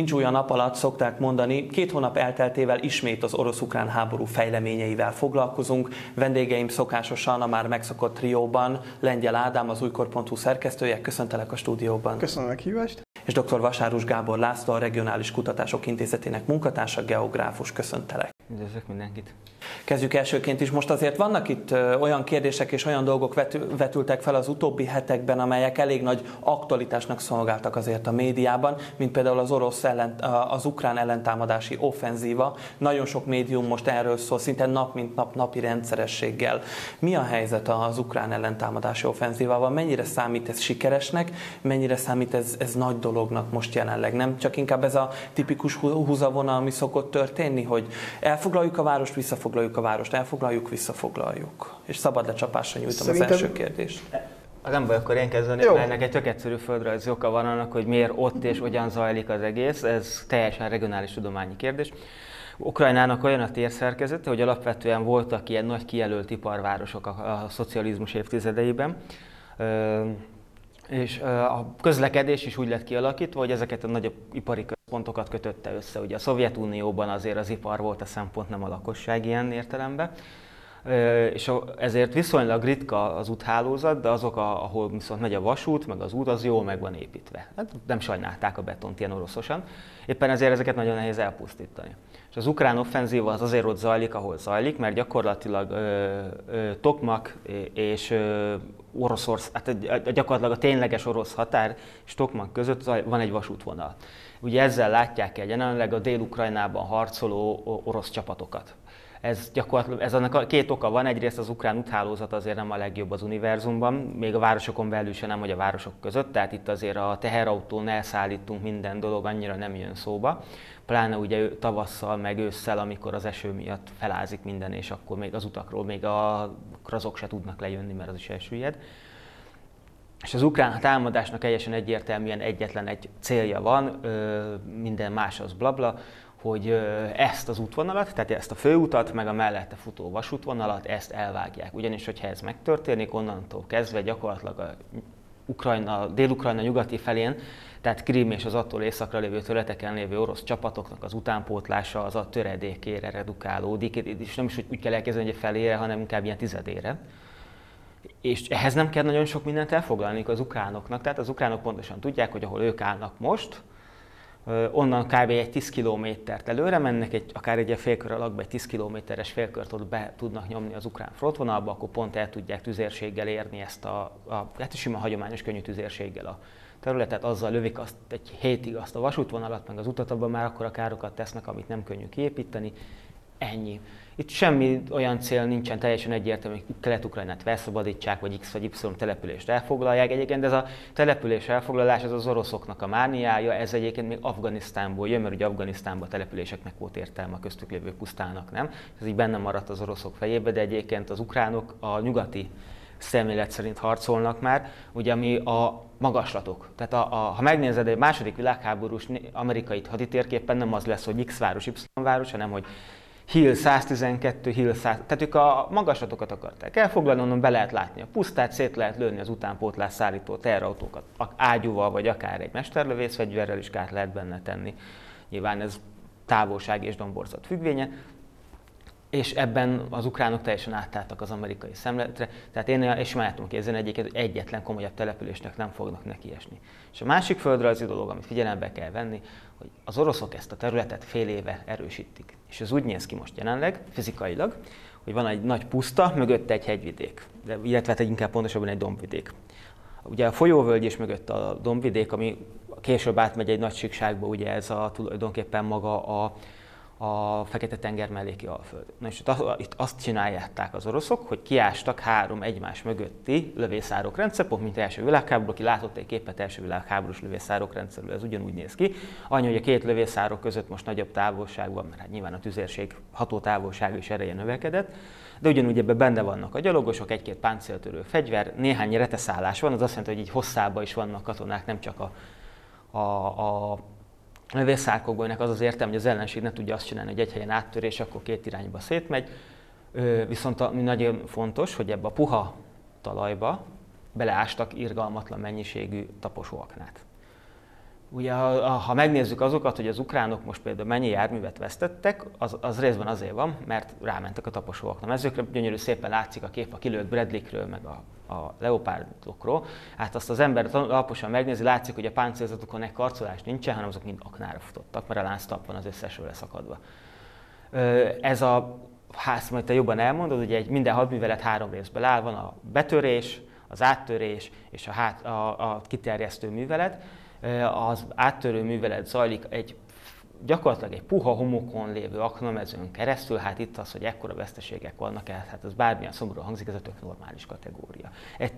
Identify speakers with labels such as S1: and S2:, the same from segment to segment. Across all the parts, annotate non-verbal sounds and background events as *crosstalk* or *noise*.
S1: Nincs új a nap alatt, szokták mondani. Két hónap elteltével ismét az orosz-ukrán háború fejleményeivel foglalkozunk. Vendégeim szokásosan a már megszokott trióban Lengyel Ádám, az újkor.hu szerkesztője. Köszöntelek a stúdióban.
S2: Köszönöm a meghívást.
S1: És dr. Vasárus Gábor László, a Regionális Kutatások Intézetének munkatársa, geográfus. Köszöntelek.
S3: Üdvözlök mindenkit!
S1: Kezdjük elsőként is. Most azért vannak itt olyan kérdések és olyan dolgok vetültek fel az utóbbi hetekben, amelyek elég nagy aktualitásnak szolgáltak azért a médiában, mint például az orosz ellen, az ukrán ellentámadási offenzíva. Nagyon sok médium most erről szól, szinte nap mint nap napi rendszerességgel. Mi a helyzet az ukrán ellentámadási offenzívával? Mennyire számít ez sikeresnek, mennyire számít ez, ez nagy dolognak most jelenleg? Nem csak inkább ez a tipikus húzavona, ami szokott történni, hogy elfoglaljuk a várost, visszafoglaljuk a várost, elfoglaljuk, visszafoglaljuk. És szabad lecsapásra nyújtom Szerintem... az első kérdést.
S3: Nem baj, akkor én kezdem, mert ennek egy tök egyszerű földrajzi oka van annak, hogy miért ott és hogyan zajlik az egész. Ez teljesen regionális tudományi kérdés. Ukrajnának olyan a térszerkezete, hogy alapvetően voltak ilyen nagy kijelölt iparvárosok a, a szocializmus évtizedeiben, és a közlekedés is úgy lett kialakítva, hogy ezeket a nagyobb ipari központokat kötötte össze. Ugye a Szovjetunióban azért az ipar volt a szempont, nem a lakosság ilyen értelemben és ezért viszonylag ritka az úthálózat, de azok, ahol viszont megy a vasút, meg az út, az jól meg van építve. Hát nem sajnálták a betont ilyen oroszosan. Éppen ezért ezeket nagyon nehéz elpusztítani. És az ukrán offenzíva az azért ott zajlik, ahol zajlik, mert gyakorlatilag ö, Tokmak és ö, Oroszorsz, hát gyakorlatilag a tényleges orosz határ és Tokmak között van egy vasútvonal. Ugye ezzel látják el jelenleg a Dél-Ukrajnában harcoló orosz csapatokat. Ez gyakorlatilag, ez annak a két oka van, egyrészt az ukrán úthálózat azért nem a legjobb az univerzumban, még a városokon belül sem nem, hogy a városok között, tehát itt azért a teherautón elszállítunk minden dolog annyira nem jön szóba, pláne ugye tavasszal, meg ősszel, amikor az eső miatt felázik minden, és akkor még az utakról még a krazok se tudnak lejönni, mert az is elsüllyed. És az ukrán támadásnak teljesen egyértelműen egyetlen egy célja van, minden más az blabla, hogy ezt az útvonalat, tehát ezt a főutat, meg a mellette futó vasútvonalat, ezt elvágják. Ugyanis, hogyha ez megtörténik, onnantól kezdve gyakorlatilag a Ukrajna, Dél-Ukrajna nyugati felén, tehát Krím és az attól északra lévő területeken lévő orosz csapatoknak az utánpótlása az a töredékére redukálódik, és nem is úgy kell elkezdeni, hogy felére, hanem inkább ilyen tizedére. És ehhez nem kell nagyon sok mindent elfoglalni az ukránoknak, tehát az ukránok pontosan tudják, hogy ahol ők állnak most, onnan kb. egy 10 kilométert előre mennek, egy, akár egy félkör alakba egy 10 kilométeres félkört ott be tudnak nyomni az ukrán frontvonalba, akkor pont el tudják tüzérséggel érni ezt a, a hát sima hagyományos könnyű tüzérséggel a területet, azzal lövik azt egy hétig azt a vasútvonalat, meg az utat, abban már akkor a károkat tesznek, amit nem könnyű kiépíteni. Ennyi. Itt semmi olyan cél nincsen teljesen egyértelmű, hogy Kelet-Ukrajnát felszabadítsák, vagy X vagy Y települést elfoglalják. Egyébként ez a település elfoglalás az az oroszoknak a mániája, ez egyébként még Afganisztánból jön, mert ugye Afganisztánban a településeknek volt értelme a köztük lévő pusztának, nem? Ez így benne maradt az oroszok fejébe, de egyébként az ukránok a nyugati szemlélet szerint harcolnak már, ugye ami a magaslatok. Tehát a, a, ha megnézed egy második világháborús amerikai haditérképpen nem az lesz, hogy X város, Y város, hanem hogy Hill 112, Hill 100, tehát ők a magaslatokat akarták elfoglalni, onnan be lehet látni a pusztát, szét lehet lőni az utánpótlás szállító terautókat, ágyúval vagy akár egy mesterlövészfegyverrel is át lehet benne tenni. Nyilván ez távolság és domborzat függvénye, és ebben az ukránok teljesen átálltak az amerikai szemletre, tehát én és már tudom képzelni egyiket, hogy egyetlen komolyabb településnek nem fognak nekiesni. És a másik földrajzi dolog, amit figyelembe kell venni, hogy az oroszok ezt a területet fél éve erősítik. És ez úgy néz ki most jelenleg, fizikailag, hogy van egy nagy puszta, mögötte egy hegyvidék, de, illetve hát inkább pontosabban egy dombvidék. Ugye a folyóvölgy és mögött a dombvidék, ami később átmegy egy nagy síkságba, ugye ez a, tulajdonképpen maga a, a Fekete-tenger melléki alföld. Na és itt azt csinálják az oroszok, hogy kiástak három egymás mögötti lövészárok rendszer, pont mint első világháború, aki látott egy képet első világháborús lövészárok rendszerről, ez ugyanúgy néz ki. Annyi, hogy a két lövészárok között most nagyobb távolság van, mert hát nyilván a tüzérség ható távolság és ereje növekedett, de ugyanúgy ebben benne vannak a gyalogosok, egy-két páncéltörő fegyver, néhány reteszállás van, az azt jelenti, hogy így hosszába is vannak katonák, nem csak a, a, a lövészárkokból ennek az az értelme, hogy az ellenség ne tudja azt csinálni, hogy egy helyen áttörés, akkor két irányba szétmegy. Viszont ami nagyon fontos, hogy ebbe a puha talajba beleástak irgalmatlan mennyiségű taposóaknát. Ugye, ha, ha megnézzük azokat, hogy az ukránok most például mennyi járművet vesztettek, az, az részben azért van, mert rámentek a taposóak. Na, mezőkre gyönyörű szépen látszik a kép a kilőtt Bradley-kről, meg a, a leopárdokról. Hát azt az ember alaposan megnézi, látszik, hogy a páncélzatokon egy karcolás nincsen, hanem azok mind aknára futottak, mert a lánctalp van az összesről leszakadva. Ez a ház, majd te jobban elmondod, ugye egy minden hadművelet három részből áll, van a betörés, az áttörés és a, hát, a, a kiterjesztő művelet az áttörő művelet zajlik egy gyakorlatilag egy puha homokon lévő aknamezőn keresztül, hát itt az, hogy ekkora veszteségek vannak, hát az bármilyen szomorú hangzik, ez a tök normális kategória. Egy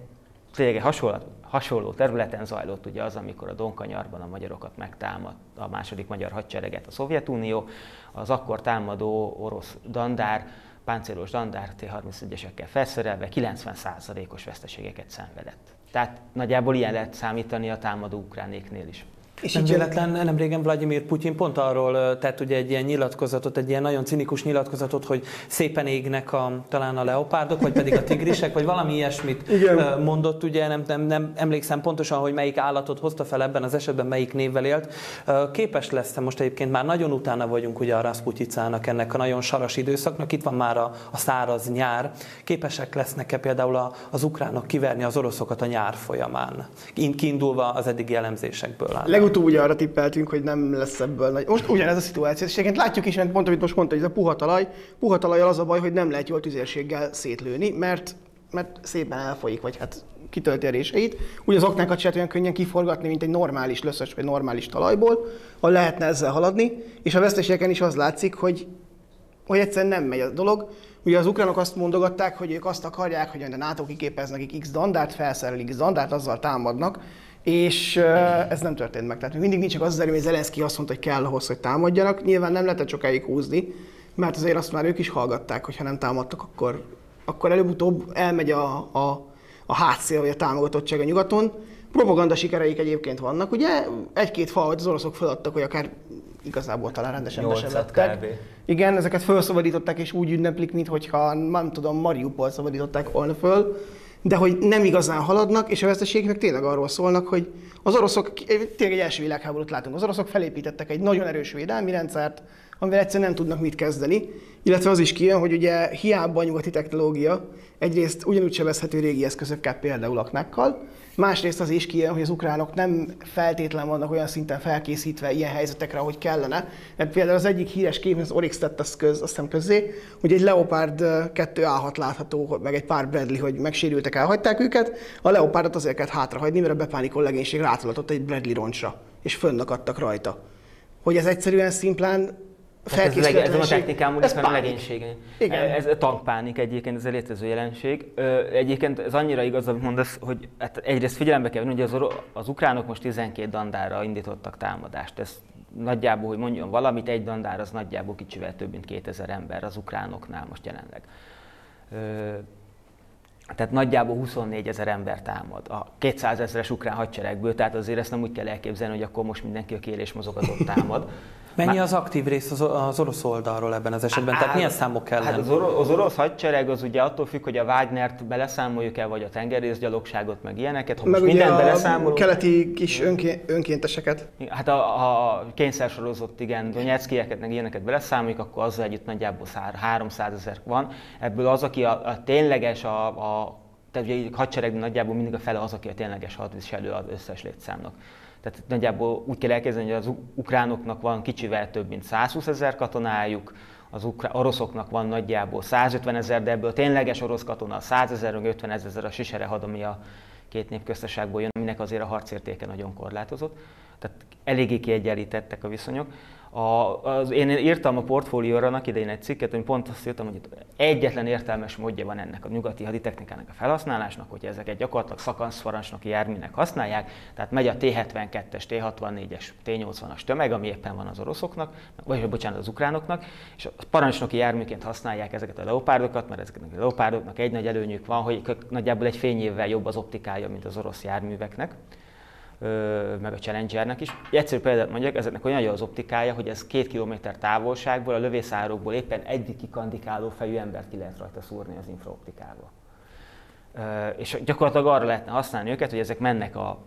S3: tényleg egy hasonló, hasonló területen zajlott ugye az, amikor a Donkanyarban a magyarokat megtámad a második magyar hadsereget a Szovjetunió, az akkor támadó orosz dandár, páncélos dandár T-31-esekkel felszerelve 90%-os veszteségeket szenvedett. Tehát nagyjából ilyen lehet számítani a támadó ukránéknél is.
S1: És nem véletlen, nem régen Vladimir Putyin pont arról tett ugye egy ilyen nyilatkozatot, egy ilyen nagyon cinikus nyilatkozatot, hogy szépen égnek a, talán a leopárdok, vagy pedig a tigrisek, vagy valami ilyesmit Igen. mondott, ugye nem, nem, nem emlékszem pontosan, hogy melyik állatot hozta fel ebben az esetben, melyik névvel élt. Képes lesz most egyébként már nagyon utána vagyunk ugye a Rasputicának, ennek a nagyon saras időszaknak, itt van már a, a száraz nyár. Képesek lesznek-e például a, az ukránok kiverni az oroszokat a nyár folyamán, kiindulva az eddigi elemzésekből?
S2: Legut- legutóbb ugye arra tippeltünk, hogy nem lesz ebből nagy. Most ugyanez a szituáció. És egyébként látjuk is, pont amit most mondta, hogy ez a puha talaj, puha talajjal az a baj, hogy nem lehet jól tüzérséggel szétlőni, mert, mert szépen elfolyik, vagy hát kitölti a réseit. Ugye az aknákat se olyan könnyen kiforgatni, mint egy normális löszös vagy normális talajból, ha lehetne ezzel haladni, és a veszteségeken is az látszik, hogy, hogy egyszerűen nem megy a dolog. Ugye az ukránok azt mondogatták, hogy ők azt akarják, hogy a NATO kiképez nekik X dandárt, felszerelik X dandárt, azzal támadnak, és ez nem történt meg. Tehát mindig nincs az az erő, hogy Zelenszky azt mondta, hogy kell ahhoz, hogy támadjanak. Nyilván nem lehetett sokáig húzni, mert azért azt már ők is hallgatták, hogy ha nem támadtak, akkor, akkor előbb-utóbb elmegy a, a, a hátszél vagy a támogatottság a nyugaton. Propaganda sikereik egyébként vannak, ugye egy-két fal, az oroszok feladtak, hogy akár igazából talán rendesen
S3: besemettek.
S2: Igen, ezeket felszabadították, és úgy ünneplik, mintha nem tudom, Mariupol szabadították volna föl de hogy nem igazán haladnak, és a veszteségek tényleg arról szólnak, hogy az oroszok, tényleg egy első világháborút látunk, az oroszok felépítettek egy nagyon erős védelmi rendszert, amivel egyszerűen nem tudnak mit kezdeni, illetve az is kijön, hogy ugye hiába a nyugati technológia egyrészt ugyanúgy sebezhető régi eszközökkel, például aknákkal, Másrészt az is kijön, hogy az ukránok nem feltétlen vannak olyan szinten felkészítve ilyen helyzetekre, ahogy kellene. Mert például az egyik híres kép, az Oryx tett azt, köz, azt hiszem közé, hogy egy Leopard 2A6 látható, meg egy pár Bradley, hogy megsérültek, elhagyták őket. A Leopardot azért kellett hátrahagyni, mert a bepánikol legénység rátolatott egy Bradley roncsra, és fönnakadtak rajta. Hogy ez egyszerűen szimplán
S3: Hát ez, ez a technikán múlik, hanem a legénység. Igen. Ez a tankpánik egyébként, ez a létező jelenség. Egyébként ez annyira igaz, amit mondasz, hogy hát egyrészt figyelembe kell venni, hogy az, az ukránok most 12 dandára indítottak támadást. Ez nagyjából, hogy mondjon valamit, egy dandár az nagyjából kicsivel több, mint 2000 ember az ukránoknál most jelenleg. Tehát nagyjából 24 ezer ember támad a 200 ezeres ukrán hadseregből, tehát azért ezt nem úgy kell elképzelni, hogy akkor most mindenki a kérés mozogatott támad,
S1: Mennyi az aktív rész az, az orosz oldalról ebben az esetben? Tehát milyen számok kellene? Hát
S3: az, orosz, az orosz hadsereg az ugye attól függ, hogy a Wagnert beleszámoljuk el, vagy a tengerészgyalogságot, meg ilyeneket.
S2: Ha meg most ugye a keleti kis önké, önkénteseket.
S3: Hát a, a kényszersorozott, igen, Donetszkieket, meg ilyeneket beleszámoljuk, akkor azzal együtt nagyjából 300 ezer van. Ebből az, aki a, a tényleges, a, a tehát ugye a hadsereg nagyjából mindig a fele az, aki a tényleges hadviselő az összes létszámnak. Tehát nagyjából úgy kell elképzelni, hogy az ukránoknak van kicsivel több, mint 120 ezer katonájuk, az ukrá- oroszoknak van nagyjából 150 ezer, de ebből tényleges orosz katona 100 ezer, 50 ezer a sisere had, ami a két népköztárságból jön, aminek azért a harcértéke nagyon korlátozott. Tehát eléggé kiegyenlítettek a viszonyok. A, az, én írtam a portfólióra annak idején egy cikket, hogy pont azt írtam, hogy egyetlen értelmes módja van ennek a nyugati haditechnikának a felhasználásnak, hogy ezeket gyakorlatilag szakaszparancsnoki járműnek használják, tehát megy a T-72-es, T-64-es, T-80-as tömeg, ami éppen van az oroszoknak, vagy bocsánat, az ukránoknak, és a parancsnoki járműként használják ezeket a leopárdokat, mert ezeknek a leopárdoknak egy nagy előnyük van, hogy nagyjából egy fényévvel jobb az optikája, mint az orosz járműveknek meg a Challengernek is. Egy egyszerű példát mondjak, ezeknek olyan az optikája, hogy ez két kilométer távolságból, a lövészárokból éppen egy kikandikáló fejű embert ki lehet rajta szúrni az infraoptikával. És gyakorlatilag arra lehetne használni őket, hogy ezek mennek a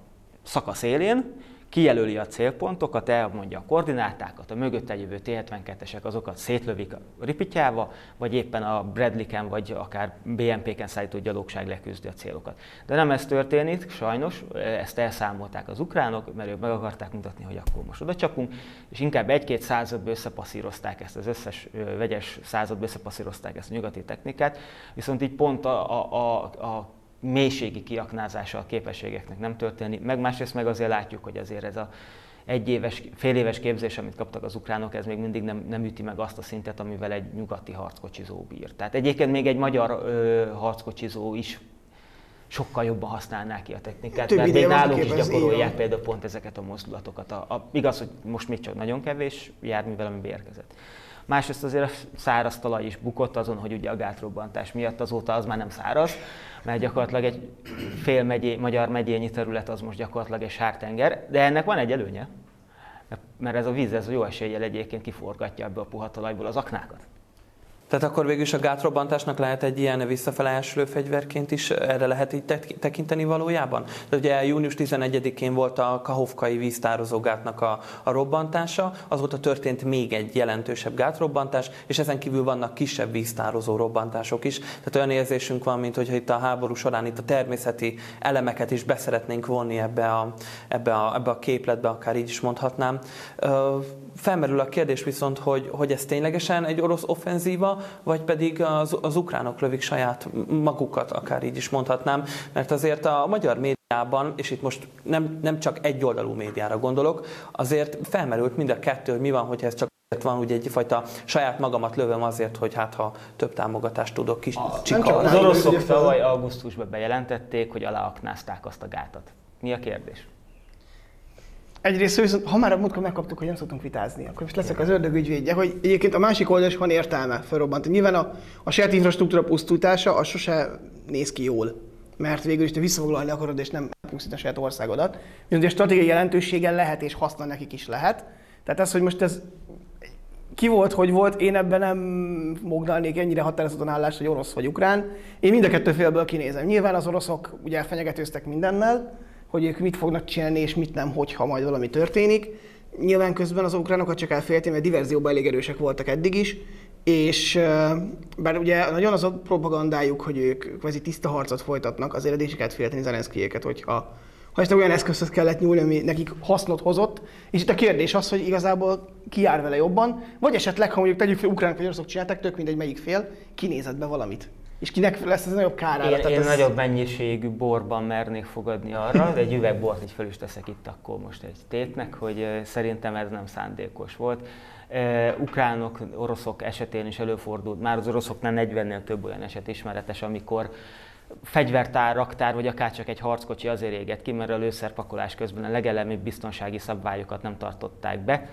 S3: szakasz élén, kijelöli a célpontokat, elmondja a koordinátákat, a mögött jövő T-72-esek azokat szétlövik a ripityába, vagy éppen a Bradley-ken, vagy akár BMP-ken szállító gyalogság leküzdi a célokat. De nem ez történik, sajnos, ezt elszámolták az ukránok, mert ők meg akarták mutatni, hogy akkor most oda csapunk, és inkább egy-két századba összepasszírozták ezt az összes vegyes századba összepasszírozták ezt a nyugati technikát, viszont így pont a, a, a, a mélységi kiaknázása a képességeknek nem történik, meg másrészt meg azért látjuk, hogy azért ez a egy éves, fél éves képzés, amit kaptak az ukránok, ez még mindig nem, nem üti meg azt a szintet, amivel egy nyugati harckocsizó bír. Tehát egyébként még egy magyar ö, harckocsizó is sokkal jobban használná ki a technikát, Több mert még nálunk is gyakorolják például pont ezeket a mozdulatokat. A, a, igaz, hogy most még csak nagyon kevés járművel, ami beérkezett. Másrészt azért a száraz talaj is bukott azon, hogy ugye a gátrobbantás miatt azóta az már nem száraz, mert gyakorlatilag egy fél megyé, magyar megyényi terület az most gyakorlatilag egy sártenger, de ennek van egy előnye, mert ez a víz ez jó eséllyel egyébként kiforgatja ebbe a puha talajból az aknákat.
S1: Tehát akkor végül is a gátrobbantásnak lehet egy ilyen visszafele fegyverként is, erre lehet így tekinteni valójában? Tehát ugye június 11-én volt a Kahovkai víztározó gátnak a, a robbantása, azóta történt még egy jelentősebb gátrobbantás, és ezen kívül vannak kisebb víztározó robbantások is. Tehát olyan érzésünk van, mint hogyha itt a háború során itt a természeti elemeket is beszeretnénk vonni ebbe a, ebbe a, ebbe a képletbe, akár így is mondhatnám. Felmerül a kérdés viszont, hogy, hogy ez ténylegesen egy orosz offenzíva, vagy pedig az, az ukránok lövik saját magukat, akár így is mondhatnám, mert azért a magyar médiában, és itt most nem, nem csak egyoldalú médiára gondolok, azért felmerült mind a kettő, hogy mi van, hogyha ez csak van ugye egyfajta saját magamat lövöm azért, hogy hát ha több támogatást tudok kis
S3: csikarni. Az oroszok tavaly augusztusban bejelentették, hogy aláaknázták azt a gátat. Mi a kérdés?
S2: Egyrészt viszont, ha már a múltkor megkaptuk, hogy nem szoktunk vitázni, akkor most leszek az ördög ügyvédje, hogy egyébként a másik oldal is van értelme felrobbant. Nyilván a, a saját infrastruktúra pusztítása az sose néz ki jól, mert végül is te visszafoglalni akarod, és nem pusztít a saját országodat. Viszont a stratégiai jelentősége lehet, és haszna nekik is lehet. Tehát ez, hogy most ez ki volt, hogy volt, én ebben nem mogdalnék ennyire határozottan állást, hogy orosz vagy ukrán. Én mind a kettő félből kinézem. Nyilván az oroszok ugye fenyegetőztek mindennel, hogy ők mit fognak csinálni és mit nem, hogyha majd valami történik. Nyilván közben az ukránokat csak elféltem, mert diverzióban elég erősek voltak eddig is, és bár ugye nagyon az a propagandájuk, hogy ők kvázi tiszta harcot folytatnak, azért eddig is kellett félteni Zelenszkijéket, hogyha ha ezt olyan eszközhöz kellett nyúlni, ami nekik hasznot hozott, és itt a kérdés az, hogy igazából ki jár vele jobban, vagy esetleg, ha mondjuk tegyük fel, ukránok vagy oroszok csináltak, tök mindegy melyik fél, kinézett be valamit. És kinek lesz ez nagyobb kár?
S3: Én, én
S2: ez...
S3: nagyobb mennyiségű borban mernék fogadni arra, de egy üvegbort így fel is teszek itt akkor most egy tétnek, hogy szerintem ez nem szándékos volt. Ukránok, oroszok esetén is előfordult, már az oroszoknál 40-nél több olyan eset ismeretes, amikor fegyvertár, raktár, vagy akár csak egy harckocsi azért éget ki, mert a lőszerpakolás közben a legelemibb biztonsági szabályokat nem tartották be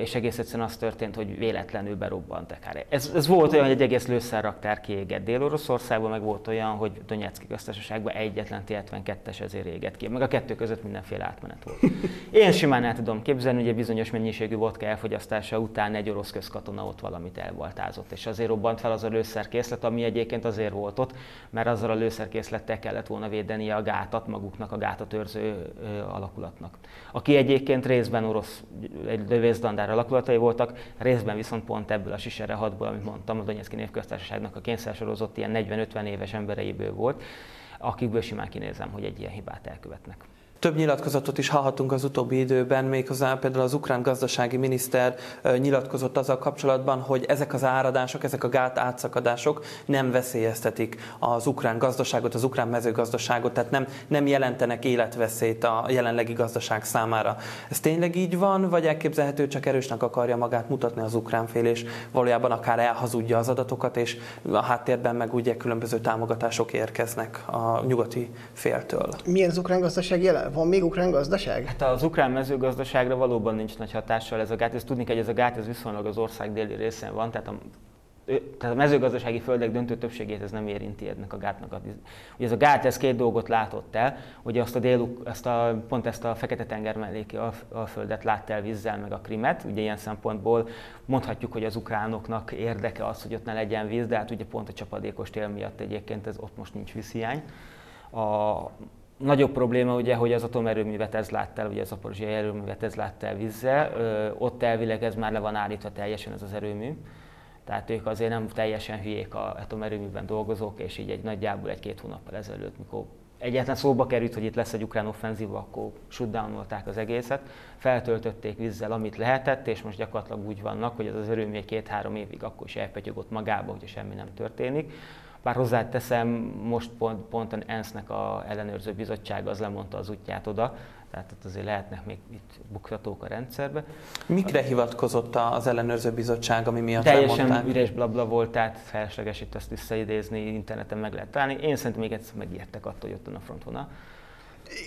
S3: és egész egyszerűen az történt, hogy véletlenül berobbant akár. Ez, ez volt olyan, hogy egy egész lőszerraktár kiégett Dél-Oroszországban, meg volt olyan, hogy Donetszki köztársaságban egyetlen T-72-es ezért égett ki. Meg a kettő között mindenféle átmenet volt. Én simán el tudom képzelni, hogy egy bizonyos mennyiségű vodka elfogyasztása után egy orosz közkatona ott valamit elvaltázott, és azért robbant fel az a lőszerkészlet, ami egyébként azért volt ott, mert azzal a lőszerkészlettel kellett volna védeni a gátat maguknak, a gátat őrző alakulatnak. Aki egyébként részben orosz, egy lövészlandár alakulatai voltak, részben viszont pont ebből a Sisere hatból, amit mondtam, a Donetszki Névköztársaságnak a kényszersorozott ilyen 40-50 éves embereiből volt, akikből simán kinézem, hogy egy ilyen hibát elkövetnek.
S1: Több nyilatkozatot is hallhatunk az utóbbi időben, méghozzá például az ukrán gazdasági miniszter nyilatkozott azzal kapcsolatban, hogy ezek az áradások, ezek a gát átszakadások nem veszélyeztetik az ukrán gazdaságot, az ukrán mezőgazdaságot, tehát nem, nem jelentenek életveszélyt a jelenlegi gazdaság számára. Ez tényleg így van, vagy elképzelhető, csak erősnek akarja magát mutatni az ukrán fél, és valójában akár elhazudja az adatokat, és a háttérben meg ugye különböző támogatások érkeznek a nyugati féltől.
S2: Milyen az ukrán gazdaság jelen? Van még ukrán gazdaság?
S3: Hát az ukrán mezőgazdaságra valóban nincs nagy hatással ez a gát. Ezt tudni kell, hogy ez a gát ez viszonylag az ország déli részén van, tehát a tehát a mezőgazdasági földek döntő többségét ez nem érinti ennek a gátnak. A, ugye ez a gát ez két dolgot látott el, hogy azt a dél, ezt a, pont ezt a Fekete-tenger melléki alföldet látta el vízzel, meg a krimet. Ugye ilyen szempontból mondhatjuk, hogy az ukránoknak érdeke az, hogy ott ne legyen víz, de hát ugye pont a csapadékos tél miatt egyébként ez ott most nincs vízhiány. A, nagyobb probléma ugye, hogy az atomerőművet ez látta el, ugye az aporizsiai erőművet ez látta el vízzel, ott elvileg ez már le van állítva teljesen ez az erőmű. Tehát ők azért nem teljesen hülyék a atomerőműben dolgozók, és így egy nagyjából egy-két hónappal ezelőtt, mikor egyetlen szóba került, hogy itt lesz egy ukrán offenzíva, akkor shutdownolták az egészet, feltöltötték vízzel, amit lehetett, és most gyakorlatilag úgy vannak, hogy az az erőmű két-három évig akkor is elpetyogott magába, hogyha semmi nem történik. Bár hozzáteszem, most pont, pont az ENSZ-nek a ellenőrző bizottság az lemondta az útját oda, tehát ott azért lehetnek még itt buktatók a rendszerbe.
S1: Mikre hivatkozott az ellenőrző bizottság, ami miatt
S3: Teljesen
S1: lemondták?
S3: üres blabla volt, tehát felesleges itt ezt visszaidézni, interneten meg lehet találni. Én szerintem még egyszer megijedtek attól, hogy ott a frontvonal.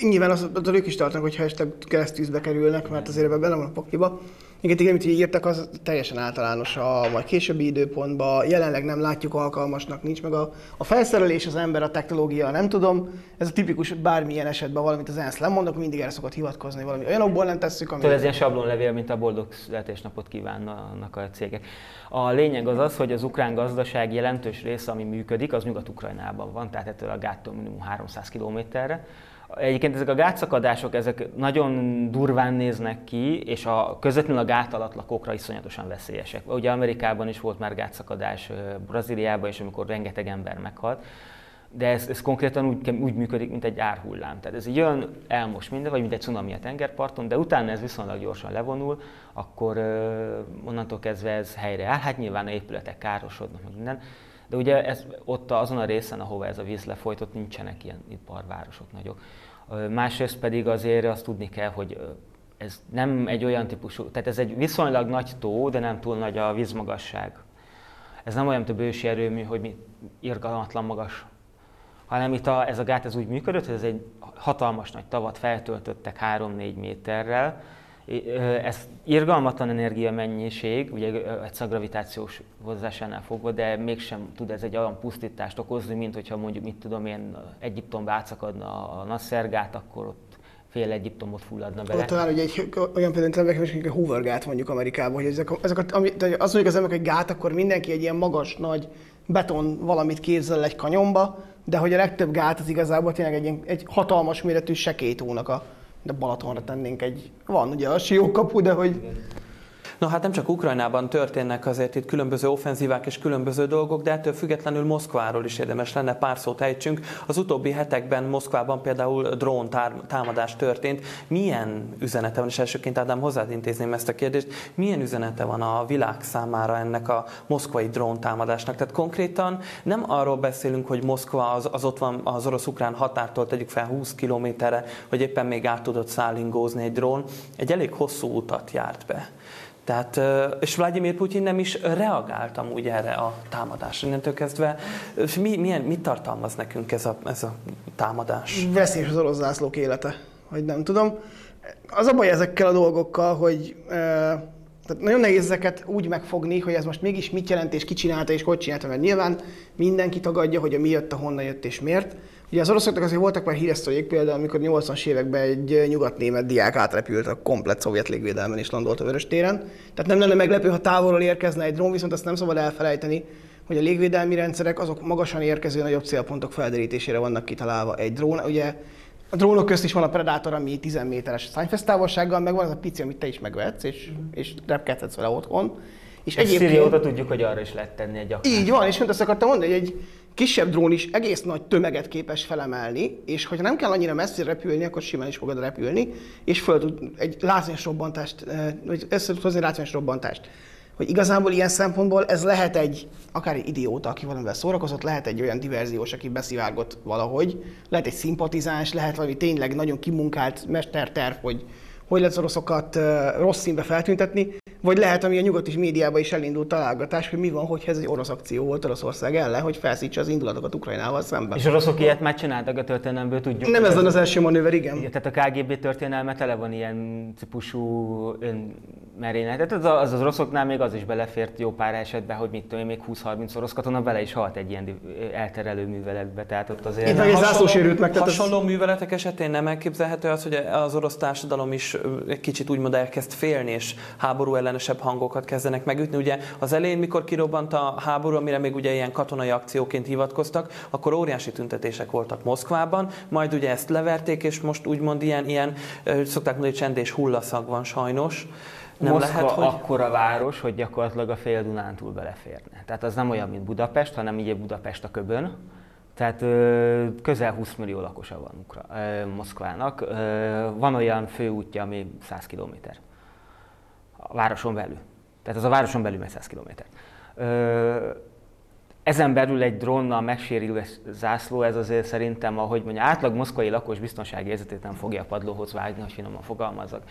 S2: Nyilván az, az ők is tartanak, hogyha esetleg keresztűzbe kerülnek, mert azért ebben benne van a pakliba. Igen, igen, amit írtak, az teljesen általános a vagy későbbi időpontban. Jelenleg nem látjuk alkalmasnak, nincs meg a, a felszerelés, az ember, a technológia, nem tudom. Ez a tipikus bármilyen esetben valamit az ENSZ lemondok, mindig erre szokott hivatkozni, valami olyanokból nem tesszük, ami...
S3: Tudod, ez ilyen sablonlevél, mint a boldog születésnapot kívánnak a cégek. A lényeg az az, hogy az ukrán gazdaság jelentős része, ami működik, az Nyugat-Ukrajnában van, tehát ettől a gáttól minimum 300 kilométerre. Egyébként ezek a gátszakadások, ezek nagyon durván néznek ki, és a közvetlenül a gát alatt lakókra iszonyatosan veszélyesek. Ugye Amerikában is volt már gátszakadás, Brazíliában is, amikor rengeteg ember meghalt, de ez, ez konkrétan úgy, úgy működik, mint egy árhullám. Tehát ez jön, elmos minden, vagy mint egy cunami a tengerparton, de utána ez viszonylag gyorsan levonul, akkor onnantól kezdve ez helyre áll. Hát nyilván a épületek károsodnak, meg minden. De ugye ez, ott azon a részen, ahova ez a víz lefolyt, ott nincsenek ilyen iparvárosok nagyok. Másrészt pedig azért azt tudni kell, hogy ez nem egy olyan típusú, tehát ez egy viszonylag nagy tó, de nem túl nagy a vízmagasság. Ez nem olyan, mint a erőmű, hogy mi irgalmatlan magas, hanem itt a, ez a gát ez úgy működött, hogy ez egy hatalmas nagy tavat feltöltöttek 3-4 méterrel, ez irgalmatlan energia mennyiség, ugye egy gravitációs hozzásánál fogva, de mégsem tud ez egy olyan pusztítást okozni, mint hogyha mondjuk, mit tudom én, Egyiptomba átszakadna a Nassergát, akkor ott fél Egyiptomot fulladna bele.
S2: Ott talán ugye egy olyan például, mint a Hoover gát mondjuk Amerikában, hogy ezek, ezek a, ami, az mondjuk az emberek egy gát, akkor mindenki egy ilyen magas, nagy beton valamit képzel egy kanyomba, de hogy a legtöbb gát az igazából tényleg egy, egy hatalmas méretű sekétónak a de Balatonra tennénk egy, van ugye a siókapu, de hogy
S1: No hát nem csak Ukrajnában történnek azért itt különböző offenzívák és különböző dolgok, de ettől függetlenül Moszkváról is érdemes lenne pár szót ejtsünk. Az utóbbi hetekben Moszkvában például drón támadás történt. Milyen üzenete van, és elsőként Ádám hozzád intézném ezt a kérdést, milyen üzenete van a világ számára ennek a moszkvai drón támadásnak? Tehát konkrétan nem arról beszélünk, hogy Moszkva az, az ott van az orosz-ukrán határtól tegyük fel 20 kilométerre, hogy éppen még át tudott szállingózni egy drón, egy elég hosszú utat járt be. Tehát, és Vladimir Putyin nem is reagáltam úgy erre a támadásra. Innentől kezdve, mi, milyen, mit tartalmaz nekünk ez a, ez a támadás?
S2: Veszélyes az orosz zászlók élete, hogy nem tudom. Az a baj ezekkel a dolgokkal, hogy tehát nagyon nehéz ezeket úgy megfogni, hogy ez most mégis mit jelent, és ki csinálta, és hogy csinálta, mert nyilván mindenki tagadja, hogy a mi jött, a honnan jött, és miért. Ugye az oroszoknak azért voltak már híres sztorik, például amikor 80-as években egy nyugatnémet diák átrepült a komplet szovjet légvédelmen és landolt a Vörös téren. Tehát nem lenne meglepő, ha távolról érkezne egy drón, viszont azt nem szabad elfelejteni, hogy a légvédelmi rendszerek azok magasan érkező nagyobb célpontok felderítésére vannak kitalálva. Egy drón, ugye a drónok közt is van a Predator, ami 10 méteres szányfesztávolsággal, meg van az a pici, amit te is megvetsz, és, és repkedhetsz vele otthon.
S3: És egyébként... tudjuk, hogy arra is lehet tenni egy akár.
S2: Így van, és azt akartam mondani, hogy egy kisebb drón is egész nagy tömeget képes felemelni, és hogyha nem kell annyira messzire repülni, akkor simán is fogod repülni, és föl tud egy látványos robbantást, eh, vagy össze tud hozni látványos robbantást. Hogy igazából ilyen szempontból ez lehet egy, akár egy idióta, aki valamivel szórakozott, lehet egy olyan diverziós, aki beszivárgott valahogy, lehet egy szimpatizáns, lehet valami tényleg nagyon kimunkált mesterterv, hogy hogy lehet az oroszokat rossz színbe feltüntetni, vagy lehet, ami a nyugati médiában is elindult találgatás, hogy mi van, hogy ez egy orosz akció volt Oroszország ellen, hogy felszítse az indulatokat Ukrajnával szemben.
S3: És oroszok ilyet már csináltak a történelemből, tudjuk.
S2: Nem ez az első manőver, igen.
S3: igen. Tehát a KGB történelme tele van ilyen típusú önmerének. Tehát az, az, az oroszoknál még az is belefért jó pár esetben, hogy mit tudom én, még 20-30 orosz katona bele is halt egy ilyen elterelő műveletbe. Tehát ott azért...
S2: Itt meg egy zászlósérült meg.
S1: Tehát hasonló az... műveletek esetén nem elképzelhető az, hogy az orosz társadalom is egy kicsit úgymond elkezd félni, és háború ellen ellenesebb hangokat kezdenek megütni. Ugye az elején, mikor kirobbant a háború, amire még ugye ilyen katonai akcióként hivatkoztak, akkor óriási tüntetések voltak Moszkvában, majd ugye ezt leverték, és most úgymond ilyen, ilyen szokták mondani, hogy csendés hullaszag van sajnos.
S3: Nem Moszkva lehet, hogy... akkora város, hogy gyakorlatilag a fél Dunántúl beleférne. Tehát az nem olyan, mint Budapest, hanem így Budapest a köbön. Tehát ö, közel 20 millió lakosa van Ukra, ö, Moszkvának. Ö, van olyan főútja, ami 100 km. A városon belül. Tehát az a városon belül megy 100 km. Ezen belül egy drónnal megsérülő zászló, ez azért szerintem, ahogy mondja, átlag moszkvai lakos biztonsági érzetét nem fogja a padlóhoz vágni, hogy finoman fogalmazok.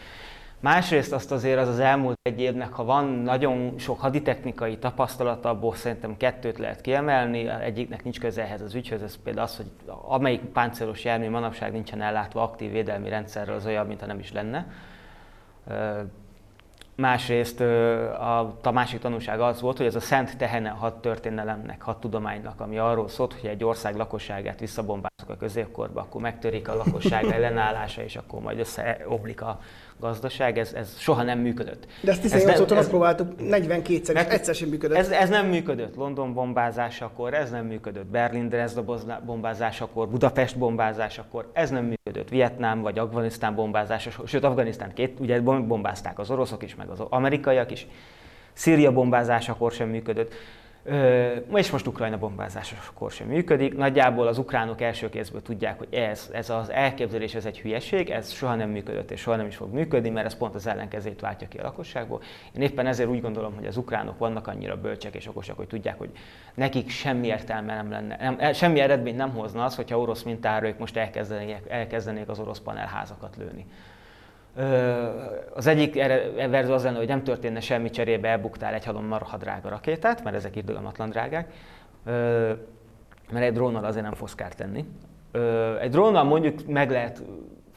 S3: Másrészt azt azért az az elmúlt egy évnek, ha van nagyon sok haditechnikai tapasztalata, abból szerintem kettőt lehet kiemelni, egyiknek nincs köze ehhez az ügyhöz, ez például az, hogy amelyik páncélos jármű manapság nincsen ellátva aktív védelmi rendszerrel, az olyan, mintha nem is lenne. Másrészt a, a másik tanulság az volt, hogy ez a szent tehene had történelemnek, had tudománynak, ami arról szólt, hogy egy ország lakosságát visszabombázunk a középkorba, akkor megtörik a lakosság ellenállása, és akkor majd összeomlik a gazdaság, ez, ez soha nem működött.
S2: De ezt 18 óta próbáltuk, 42-szer, és egyszer sem működött.
S3: Ez, ez nem működött. London bombázásakor ez nem működött. Berlin Dresda bombázásakor, Budapest bombázásakor ez nem működött. Vietnám vagy Afganisztán bombázása, sőt Afganisztán két, ugye bombázták az oroszok is, meg az amerikaiak is. Szíria bombázásakor sem működött és most Ukrajna bombázásakor sem működik. Nagyjából az ukránok első kézből tudják, hogy ez, ez az elképzelés, ez egy hülyeség, ez soha nem működött és soha nem is fog működni, mert ez pont az ellenkezét váltja ki a lakosságból. Én éppen ezért úgy gondolom, hogy az ukránok vannak annyira bölcsek és okosak, hogy tudják, hogy nekik semmi értelme nem lenne, nem, e, semmi eredmény nem hozna az, hogyha orosz mintára ők most elkezdenék, elkezdenék az orosz panelházakat lőni. Az egyik verzió az lenne, hogy nem történne semmi cserébe, elbuktál egy halom marha drága rakétát, mert ezek irgalmatlan drágák, mert egy drónnal azért nem fogsz kárt tenni. Egy drónnal mondjuk meg lehet,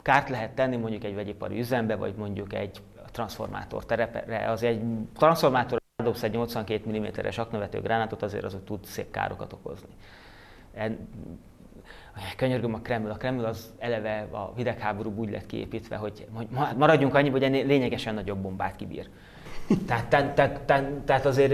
S3: kárt lehet tenni mondjuk egy vegyipari üzembe, vagy mondjuk egy transformátor terepre. Az egy transformátor dobsz egy 82 mm-es aknavető gránátot, azért az tud szép károkat okozni könyörgöm a Kreml, a Kreml az eleve a hidegháború úgy lett kiépítve, hogy maradjunk annyi, hogy egy lényegesen nagyobb bombát kibír. Tehát, tehát, tehát, tehát, tehát azért...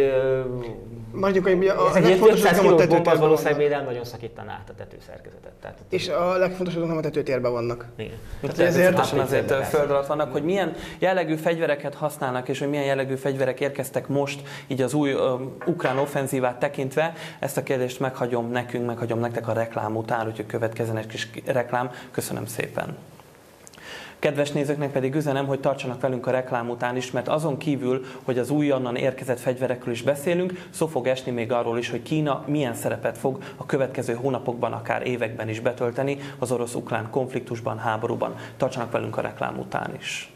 S2: Mondjuk, hogy
S3: a, ez egy 500 kilós bomba az valószínűleg nem nagyon szakítaná át a tetőszerkezetet. Tehát,
S2: és a legfontosabb nem a tetőtérben vannak.
S1: Igen. Tehát ezért, azért, azért föld alatt vannak, hogy milyen jellegű fegyvereket használnak, és hogy milyen jellegű fegyverek érkeztek most, így az új uh, ukrán offenzívát tekintve. Ezt a kérdést meghagyom nekünk, meghagyom nektek a reklám után, úgyhogy következzen egy kis reklám. Köszönöm szépen. Kedves nézőknek pedig üzenem, hogy tartsanak velünk a reklám után is, mert azon kívül, hogy az újonnan érkezett fegyverekről is beszélünk, szó fog esni még arról is, hogy Kína milyen szerepet fog a következő hónapokban, akár években is betölteni az orosz-ukrán konfliktusban, háborúban. Tartsanak velünk a reklám után is.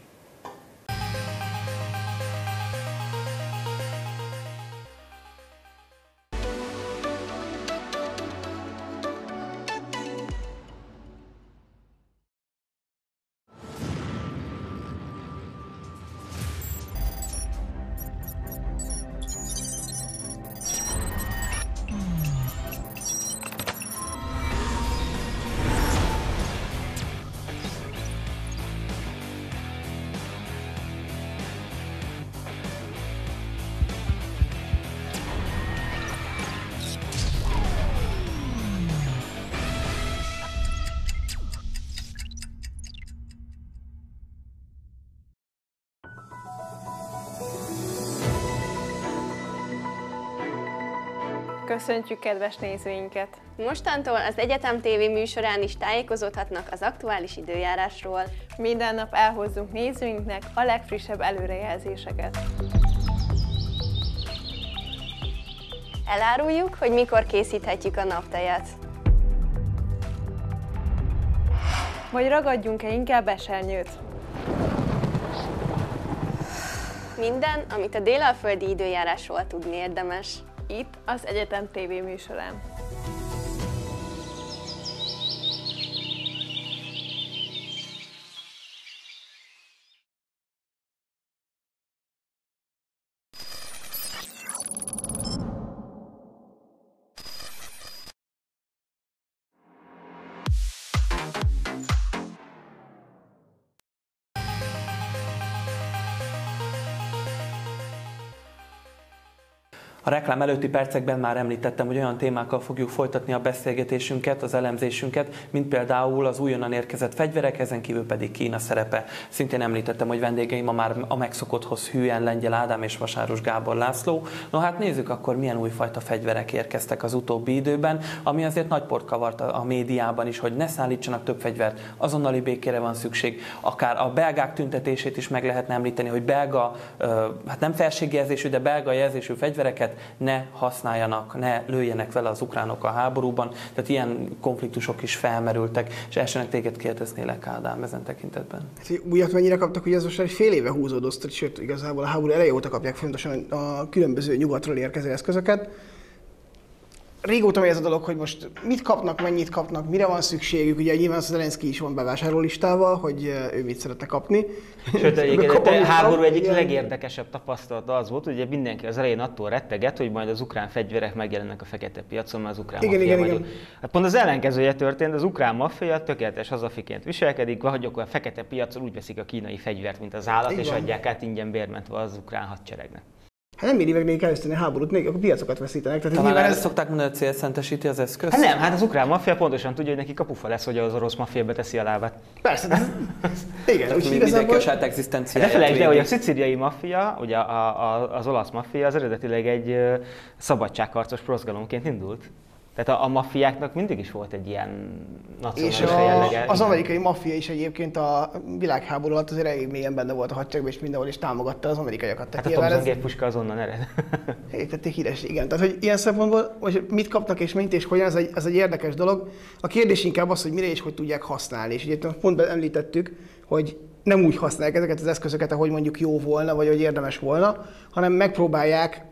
S4: Köszöntjük kedves nézőinket!
S5: Mostantól az Egyetem TV műsorán is tájékozódhatnak az aktuális időjárásról.
S4: Minden nap elhozzunk nézőinknek a legfrissebb előrejelzéseket.
S5: Eláruljuk, hogy mikor készíthetjük a naptejet.
S4: Vagy ragadjunk-e inkább esernyőt?
S5: Minden, amit a délalföldi időjárásról tudni érdemes
S4: itt az Egyetem TV műsorán.
S1: A reklám előtti percekben már említettem, hogy olyan témákkal fogjuk folytatni a beszélgetésünket, az elemzésünket, mint például az újonnan érkezett fegyverek, ezen kívül pedig Kína szerepe. Szintén említettem, hogy vendégeim ma már a megszokotthoz hűen Lengyel Ádám és Vasáros Gábor László. No hát nézzük akkor, milyen újfajta fegyverek érkeztek az utóbbi időben, ami azért nagy port kavart a médiában is, hogy ne szállítsanak több fegyvert, azonnali békére van szükség. Akár a belgák tüntetését is meg lehetne említeni, hogy belga, hát nem felségjelzésű, de belga jelzésű fegyvereket ne használjanak, ne lőjenek vele az ukránok a háborúban. Tehát ilyen konfliktusok is felmerültek, és elsőnek téged kérdeznélek, Ádám, ezen tekintetben.
S2: Hát, újat mennyire kaptak, hogy ez most egy fél éve húzódott, sőt, igazából a háború eleje óta kapják fontosan a különböző nyugatról érkező eszközöket régóta megy ez a dolog, hogy most mit kapnak, mennyit kapnak, mire van szükségük. Ugye nyilván az Zelenszky is van bevásárló listával, hogy ő mit szeretne kapni.
S3: Sőt, egyébként a háború egyik ilyen... legérdekesebb tapasztalata az volt, hogy ugye mindenki az elején attól retteget, hogy majd az ukrán fegyverek megjelennek a fekete piacon, mert az ukrán
S2: igen, igen, igen.
S3: Hát pont az ellenkezője történt, az ukrán maffia tökéletes hazafiként viselkedik, vagy akkor a fekete piacon úgy veszik a kínai fegyvert, mint az állat, Igen. és adják át ingyen bérmentve az ukrán hadseregnek.
S2: Hát nem éri meg nekik először a háborút, még akkor piacokat veszítenek.
S1: Tehát Talán nyilván ez... szokták mondani, hogy célszentesíti az eszköz?
S3: Hát nem, hát az ukrán maffia pontosan tudja, hogy neki kapufa lesz, hogy az orosz maffia beteszi a lábát.
S2: Persze, de... *laughs* igen,
S1: úgy igazából... a saját egzisztenciáját.
S3: De felejtsd el, hogy a szicíliai maffia, ugye a, a, az olasz maffia, az eredetileg egy szabadságharcos prozgalomként indult. Tehát a, a maffiáknak mindig is volt egy ilyen
S2: nacionalista és a, jellege. az amerikai maffia is egyébként a világháború alatt azért elég mélyen benne volt a hadseregben, és mindenhol is támogatta az amerikaiakat.
S3: Tehát hát a Thompson ez... puska azonnal ered. *laughs*
S2: Tehát híres, igen. Tehát, hogy ilyen szempontból, hogy mit kapnak és mint és hogyan, ez egy, ez egy érdekes dolog. A kérdés inkább az, hogy mire és hogy tudják használni. És ugye pont említettük, hogy nem úgy használják ezeket az eszközöket, ahogy mondjuk jó volna, vagy hogy érdemes volna, hanem megpróbálják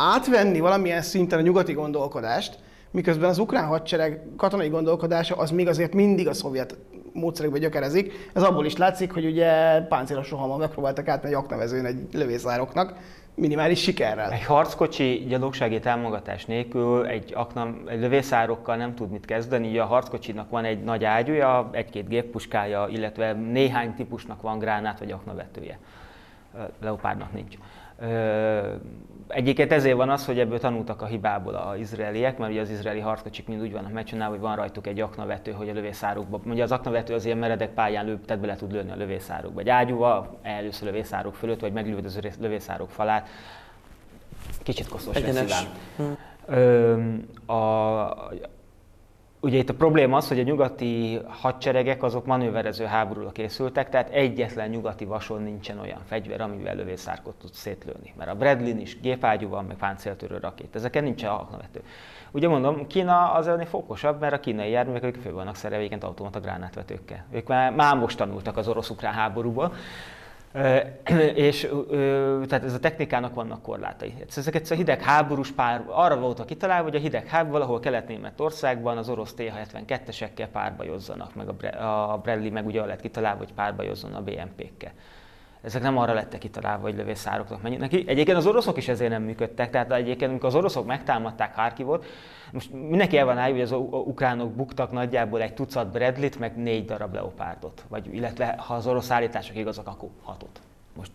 S2: átvenni valamilyen szinten a nyugati gondolkodást, miközben az ukrán hadsereg katonai gondolkodása az még azért mindig a szovjet módszerekbe gyökerezik. Ez abból is látszik, hogy ugye páncélos rohamon megpróbáltak átmenni aknavezőn egy lövészároknak, minimális sikerrel.
S3: Egy harckocsi gyalogsági támogatás nélkül egy, akna, egy lövészárokkal nem tud mit kezdeni. A harckocsinak van egy nagy ágyúja, egy-két géppuskája, illetve néhány típusnak van gránát vagy aknavetője. Leopárdnak nincs. Egyébként ezért van az, hogy ebből tanultak a hibából az izraeliek, mert ugye az izraeli harckocsik mind úgy vannak megcsinálva, hogy van rajtuk egy aknavető, hogy a lövészárokba. Ugye az aknavető az ilyen meredek pályán lő, tehát bele tud lőni a lövészárokba. Egy ágyúval először a lövészárok fölött, vagy meglőd az lövészárok falát. Kicsit koszos lesz hm. a, Ugye itt a probléma az, hogy a nyugati hadseregek azok manőverező háborúra készültek, tehát egyetlen nyugati vason nincsen olyan fegyver, amivel lövészárkot tud szétlőni. Mert a Bradley is gépágyú van, meg páncéltörő rakét. Ezeken nincsen aknavető. Ugye mondom, Kína az ennél fokosabb, mert a kínai járművek ők fő vannak szerelve automata gránátvetőkkel. Ők már, már most tanultak az orosz-ukrán háborúból *clears throat* és tehát ez a technikának vannak korlátai. Ezek egyszer hideg háborús pár, arra voltak kitalálva, hogy a hideg háború valahol Kelet-Németországban az orosz TH-72-esekkel párbajozzanak, meg a Bradley meg ugye lett kitalálva, hogy párbajozzon a BMP-kkel ezek nem arra lettek kitalálva, hogy lövészároknak menjenek neki. Egyébként az oroszok is ezért nem működtek, tehát egyébként amikor az oroszok megtámadták Harkivot, most mindenki el van állva, hogy az ukránok buktak nagyjából egy tucat Bradley-t, meg négy darab leopárdot, vagy illetve ha az orosz állítások igazak, akkor hatot. Most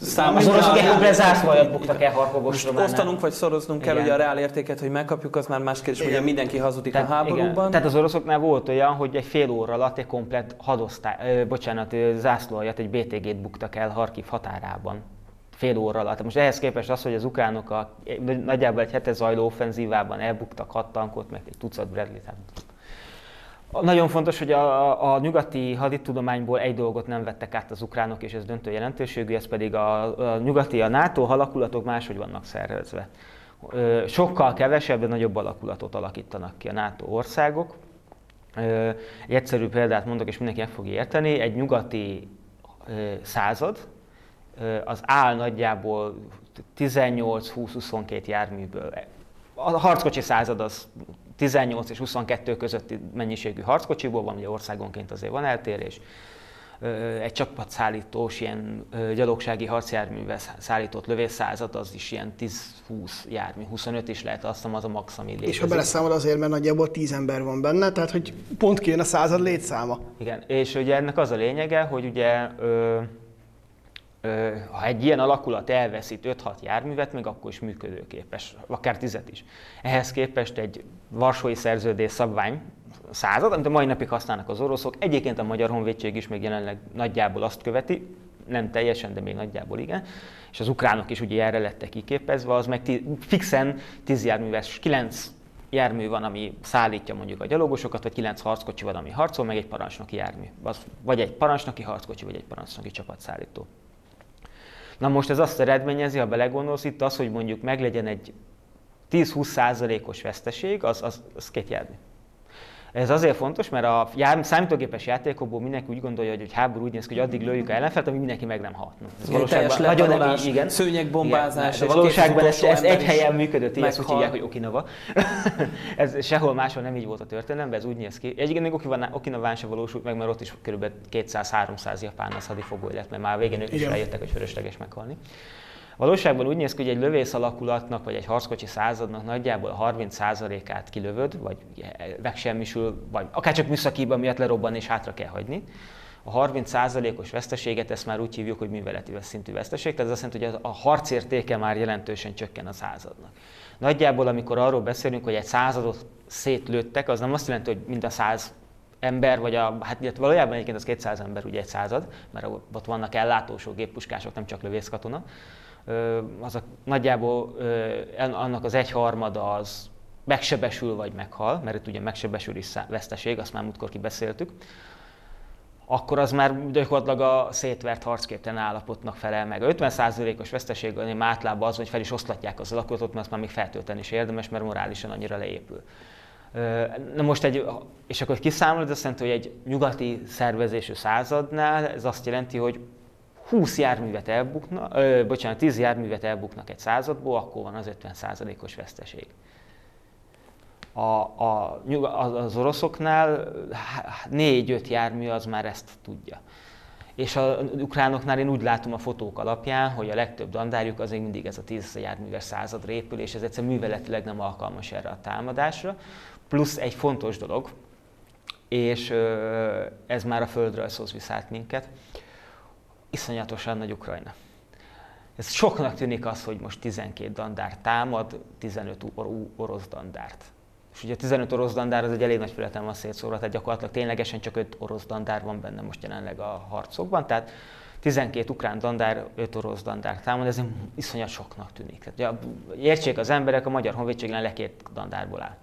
S1: Számos az oroszok egy zászlójat buktak el Harkovos Osztanunk vagy szoroznunk kell ugye a reál értéket, hogy megkapjuk, az már más kérdés, hogy mindenki hazudik Tehát, a háborúban. Igen.
S3: Tehát az oroszoknál volt olyan, hogy egy fél óra alatt egy komplet hadosztály, bocsánat, zászlójat, egy BTG-t buktak el Harkiv határában fél óra alatt. Most ehhez képest az, hogy az ukránok a, nagyjából egy hete zajló offenzívában elbuktak hat tankot, meg egy tucat Bradley, tehát nagyon fontos, hogy a, a nyugati haditudományból egy dolgot nem vettek át az ukránok, és ez döntő jelentőségű, ez pedig a, a nyugati, a NATO alakulatok máshogy vannak szervezve. Sokkal kevesebb, de nagyobb alakulatot alakítanak ki a NATO országok. Egy egyszerű példát mondok, és mindenki meg fogja érteni. Egy nyugati század, az áll nagyjából 18-20-22 járműből. A harckocsi század az 18 és 22 közötti mennyiségű harckocsiból van, ugye országonként azért van eltérés. Egy csapatszállítós, ilyen gyalogsági harcjárművel szállított lövészszázad, az is ilyen 10-20 jármű, 25 is lehet, azt hiszem az a max, ami létezik.
S2: És ha beleszámol azért, mert nagyjából 10 ember van benne, tehát hogy pont kijön a század létszáma.
S3: Igen, és ugye ennek az a lényege, hogy ugye ö, ha egy ilyen alakulat elveszít 5-6 járművet, még akkor is működőképes, akár 10 is. Ehhez képest egy Varsói Szerződés szabvány század, amit a mai napig használnak az oroszok. Egyébként a Magyar Honvédség is még jelenleg nagyjából azt követi, nem teljesen, de még nagyjából igen. És az ukránok is ugye erre lettek kiképezve, az meg tí, fixen 10 járműves, 9 jármű van, ami szállítja mondjuk a gyalogosokat, vagy 9 harckocsi van, ami harcol, meg egy parancsnoki jármű. Az, vagy egy parancsnoki harckocsi, vagy egy parancsnoki csapatszállító. Na most ez azt eredményezi, ha belegondolsz itt az, hogy mondjuk meglegyen egy 10-20 százalékos veszteség, az, az, az két jármű. Ez azért fontos, mert a számítógépes játékokból mindenki úgy gondolja, hogy, hogy háború úgy néz ki, hogy addig lőjük a ellenfelt, amíg mindenki meg nem hat.
S1: Ez valóságban nagyon nem igen. Szőnyegbombázás.
S3: Igen, valóságban ez, ez egy helyen működött, így ezt úgy hívják, hogy Okinawa. *laughs* ez sehol máshol nem így volt a történelemben, ez úgy néz ki. Egyébként még Okinawán se valósult meg, mert ott is kb. 200-300 japán az hadifogó lett, mert már végén ők is rájöttek, hogy fölösleges meghalni. Valóságban úgy néz ki, hogy egy lövész alakulatnak, vagy egy harckocsi századnak nagyjából a 30%-át kilövöd, vagy megsemmisül, vagy akár csak műszakiban miatt lerobban és hátra kell hagyni. A 30%-os veszteséget ezt már úgy hívjuk, hogy műveleti szintű veszteség, tehát ez azt jelenti, hogy a harcértéke már jelentősen csökken a századnak. Nagyjából, amikor arról beszélünk, hogy egy századot szétlőttek, az nem azt jelenti, hogy mind a száz ember, vagy a, hát illetve valójában egyébként az 200 ember ugye egy század, mert ott vannak ellátósok, géppuskások, nem csak lövészkatona, az a, nagyjából annak az egyharmada az megsebesül vagy meghal, mert itt ugye megsebesül is veszteség, azt már múltkor kibeszéltük, akkor az már gyakorlatilag a szétvert harcképtelen állapotnak felel meg. A 50%-os veszteség általában az, hogy fel is oszlatják az alakulatot, mert azt már még feltölteni is érdemes, mert morálisan annyira leépül. Na most egy, és akkor kiszámolod, azt jelenti, hogy egy nyugati szervezésű századnál ez azt jelenti, hogy 20 járművet elbukna, ö, bocsánat, 10 járművet elbuknak egy századból, akkor van az 50%-os veszteség. A, a, az oroszoknál 4-5 jármű az már ezt tudja. És a ukránoknál én úgy látom a fotók alapján, hogy a legtöbb dandárjuk azért mindig ez a 10 járműves század épül, és ez egyszerűen műveletileg nem alkalmas erre a támadásra. Plusz egy fontos dolog, és ez már a földrajzhoz viszált minket, iszonyatosan nagy Ukrajna. Ez soknak tűnik az, hogy most 12 dandár támad, 15 orosz dandárt. És ugye a 15 orosz dandár az egy elég nagy fületem van szétszórva, tehát gyakorlatilag ténylegesen csak 5 orosz dandár van benne most jelenleg a harcokban, tehát 12 ukrán dandár, 5 orosz dandár támad, ez iszonyat soknak tűnik. Tehát, értsék az emberek, a Magyar Honvédség le két dandárból áll.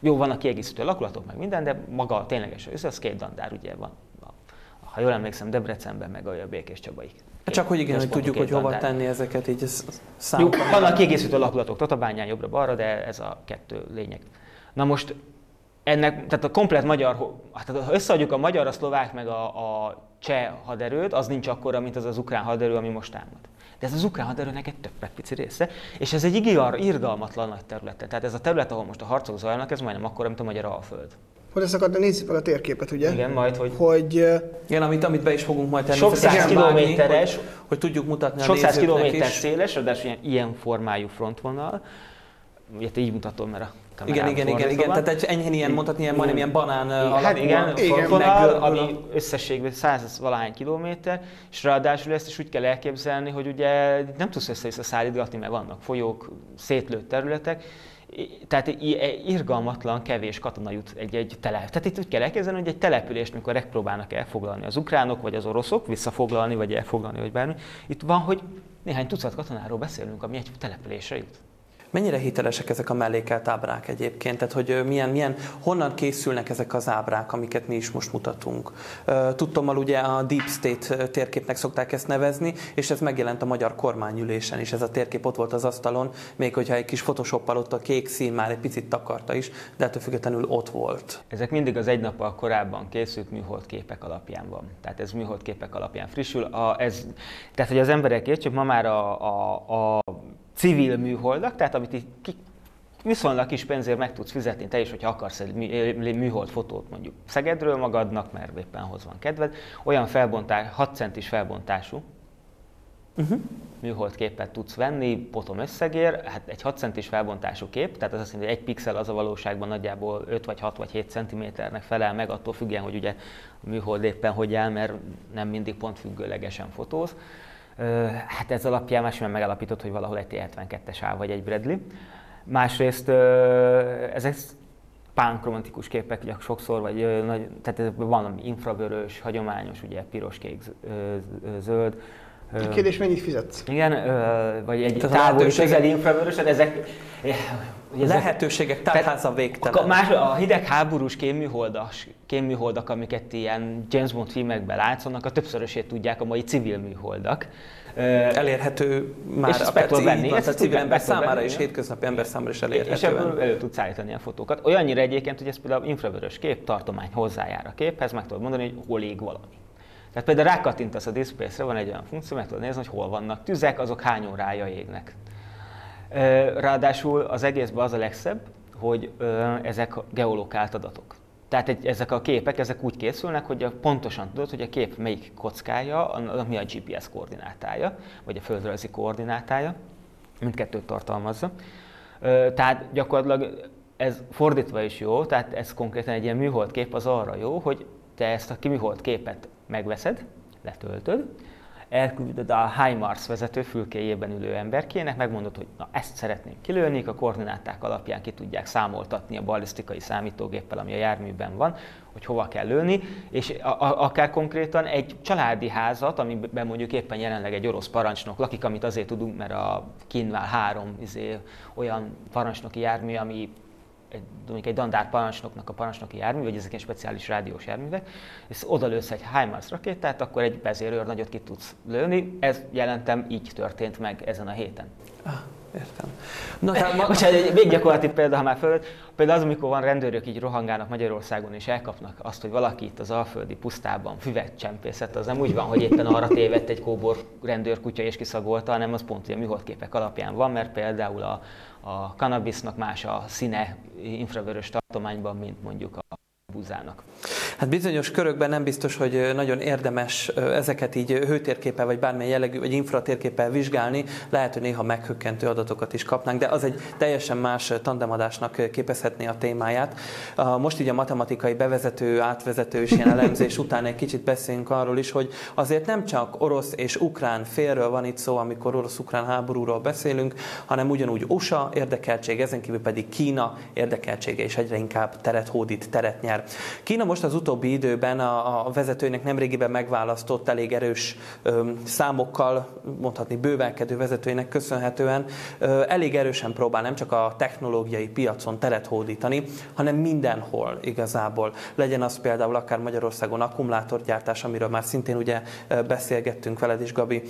S3: Jó, vannak kiegészítő lakulatok, meg minden, de maga tényleges össze, az két dandár ugye van ha jól emlékszem, Debrecenben meg a Békés Csabaik.
S1: Csak hogy igen, hogy tudjuk, hogy hova tenni ezeket, így ez
S3: Jó, vannak kiegészítő lakulatok, Tatabányán jobbra-balra, de ez a kettő lényeg. Na most ennek, tehát a komplet magyar, hát ha összeadjuk a magyar, a szlovák meg a, a cseh haderőt, az nincs akkora, mint az az ukrán haderő, ami most támad. De ez az ukrán haderőnek egy több pici része, és ez egy igaz, irgalmatlan nagy terület. Tehát ez a terület, ahol most a harcok zajlanak, ez majdnem akkora, mint a magyar alföld.
S2: Hogy ezt akartam, nézzük meg a térképet, ugye?
S3: Igen, majd, hogy...
S2: hogy
S1: igen, amit, amit be is fogunk majd tenni.
S3: Sok száz kilométeres,
S1: hogy, hogy, tudjuk mutatni
S3: sok a száz kilométer széles, de ilyen, ilyen formájú frontvonal. Ugye te így mutatom, mert a
S1: igen, igen, igen, igen, tehát egy enyhén ilyen mondhatni, ilyen majdnem ilyen banán
S3: Hát igen, frontvonal, ami összességben 100 valahány kilométer, és ráadásul ezt is úgy kell elképzelni, hogy ugye nem tudsz össze-vissza szállítgatni, mert vannak folyók, szétlőtt területek, tehát irgalmatlan, kevés katona jut egy-egy telep. Tehát itt úgy kell elképzelni, hogy egy települést, mikor megpróbálnak elfoglalni az ukránok, vagy az oroszok, visszafoglalni, vagy elfoglalni, vagy bármi, itt van, hogy néhány tucat katonáról beszélünk, ami egy településre jut.
S1: Mennyire hitelesek ezek a mellékelt ábrák egyébként? Tehát, hogy milyen, milyen, honnan készülnek ezek az ábrák, amiket mi is most mutatunk? Tudtommal ugye a Deep State térképnek szokták ezt nevezni, és ez megjelent a magyar kormányülésen is. Ez a térkép ott volt az asztalon, még hogyha egy kis photoshoppal ott a kék szín már egy picit takarta is, de ettől függetlenül ott volt.
S3: Ezek mindig az egy nappal korábban készült műhold képek alapján van. Tehát ez műhold képek alapján frissül. A, ez, tehát, hogy az emberek értsük, ma már a, a, a civil műholdak, tehát amit így ki, viszonylag kis pénzért meg tudsz fizetni te is, hogyha akarsz egy műhold fotót mondjuk Szegedről magadnak, mert éppen hoz van kedved, olyan felbontás, 6 centis felbontású, Uh-huh műhold képet tudsz venni, potom összegér, hát egy 6 centis felbontású kép, tehát az azt jelenti, hogy egy pixel az a valóságban nagyjából 5 vagy 6 vagy 7 centiméternek felel meg, attól függően, hogy ugye a műhold éppen hogy áll, mert nem mindig pont függőlegesen fotóz. Hát ez alapján másmilyen megalapított, hogy valahol egy T72-es áll vagy egy Bradley. Másrészt ezek pánkromatikus képek ugye sokszor, vagy nagy, tehát van infravörös, hagyományos, ugye piros, kék, zöld,
S2: kérdés, mennyit fizetsz?
S3: Igen, vagy egy távoli közeli infravörös, ezek...
S1: Ezek, lehetőségek tárháza végtelen.
S3: A, más, a hidegháborús kémműholdas, kémműholdak, amiket ilyen James Bond filmekben látszanak, a többszörösét tudják a mai civil műholdak.
S1: Elérhető már
S3: és a perc, venni,
S1: így, a civil ember számára venni, és hétköznapi ember számára is elérhető.
S3: És ebből elő tudsz állítani a fotókat. Olyannyira egyébként, hogy ez például infravörös kép, tartomány hozzájár a képhez, meg tudod mondani, hogy hol ég valami. Tehát például rákattintasz a displace van egy olyan funkció, meg tudod nézni, hogy hol vannak tüzek, azok hány órája égnek. Ráadásul az egészben az a legszebb, hogy ezek geolokált adatok. Tehát egy, ezek a képek ezek úgy készülnek, hogy a, pontosan tudod, hogy a kép melyik kockája, a, mi a GPS koordinátája, vagy a földrajzi koordinátája, mindkettőt tartalmazza. Tehát gyakorlatilag ez fordítva is jó, tehát ez konkrétan egy ilyen műhold kép az arra jó, hogy te ezt a műhold képet megveszed, letöltöd, elküldöd a HIMARS vezető fülkéjében ülő emberkének, megmondod, hogy na ezt szeretném kilőni, a koordináták alapján ki tudják számoltatni a ballisztikai számítógéppel, ami a járműben van, hogy hova kell lőni, és a, a, akár konkrétan egy családi házat, amiben mondjuk éppen jelenleg egy orosz parancsnok lakik, amit azért tudunk, mert a kínvál három izé, olyan parancsnoki jármű, ami egy, mondjuk egy dandár parancsnoknak a parancsnoki jármű, vagy ezek egy speciális rádiós járművek, és oda lősz egy HIMARS rakétát, akkor egy vezérőr nagyot ki tudsz lőni. Ez jelentem így történt meg ezen a héten.
S1: Ah, értem.
S3: Na, tehát ma... Bocsánat, egy még gyakorlati példa, ha már föl, például az, amikor van rendőrök így rohangálnak Magyarországon, és elkapnak azt, hogy valaki itt az alföldi pusztában füvet csempészett, az nem úgy van, hogy éppen arra tévedt egy kóbor rendőrkutya és kiszagolta, hanem az pont a műholdképek alapján van, mert például a, a kannabisznak más a színe infravörös tartományban, mint mondjuk a búzának.
S1: Hát bizonyos körökben nem biztos, hogy nagyon érdemes ezeket így hőtérképpel, vagy bármilyen jellegű, vagy infratérképpel vizsgálni. Lehet, hogy néha meghökkentő adatokat is kapnánk, de az egy teljesen más tandemadásnak képezhetné a témáját. Most így a matematikai bevezető, átvezető és ilyen elemzés *laughs* után egy kicsit beszélünk arról is, hogy azért nem csak orosz és ukrán félről van itt szó, amikor orosz-ukrán háborúról beszélünk, hanem ugyanúgy USA érdekeltség, ezen kívül pedig Kína érdekeltsége is egyre inkább teret hódít, teret nyer. Kína most az utóbbi időben a, a vezetőinek nemrégiben megválasztott elég erős ö, számokkal, mondhatni bővelkedő vezetőinek köszönhetően ö, elég erősen próbál nem csak a technológiai piacon teret hódítani, hanem mindenhol igazából. Legyen az például akár Magyarországon akkumulátorgyártás, amiről már szintén ugye beszélgettünk veled is, Gabi,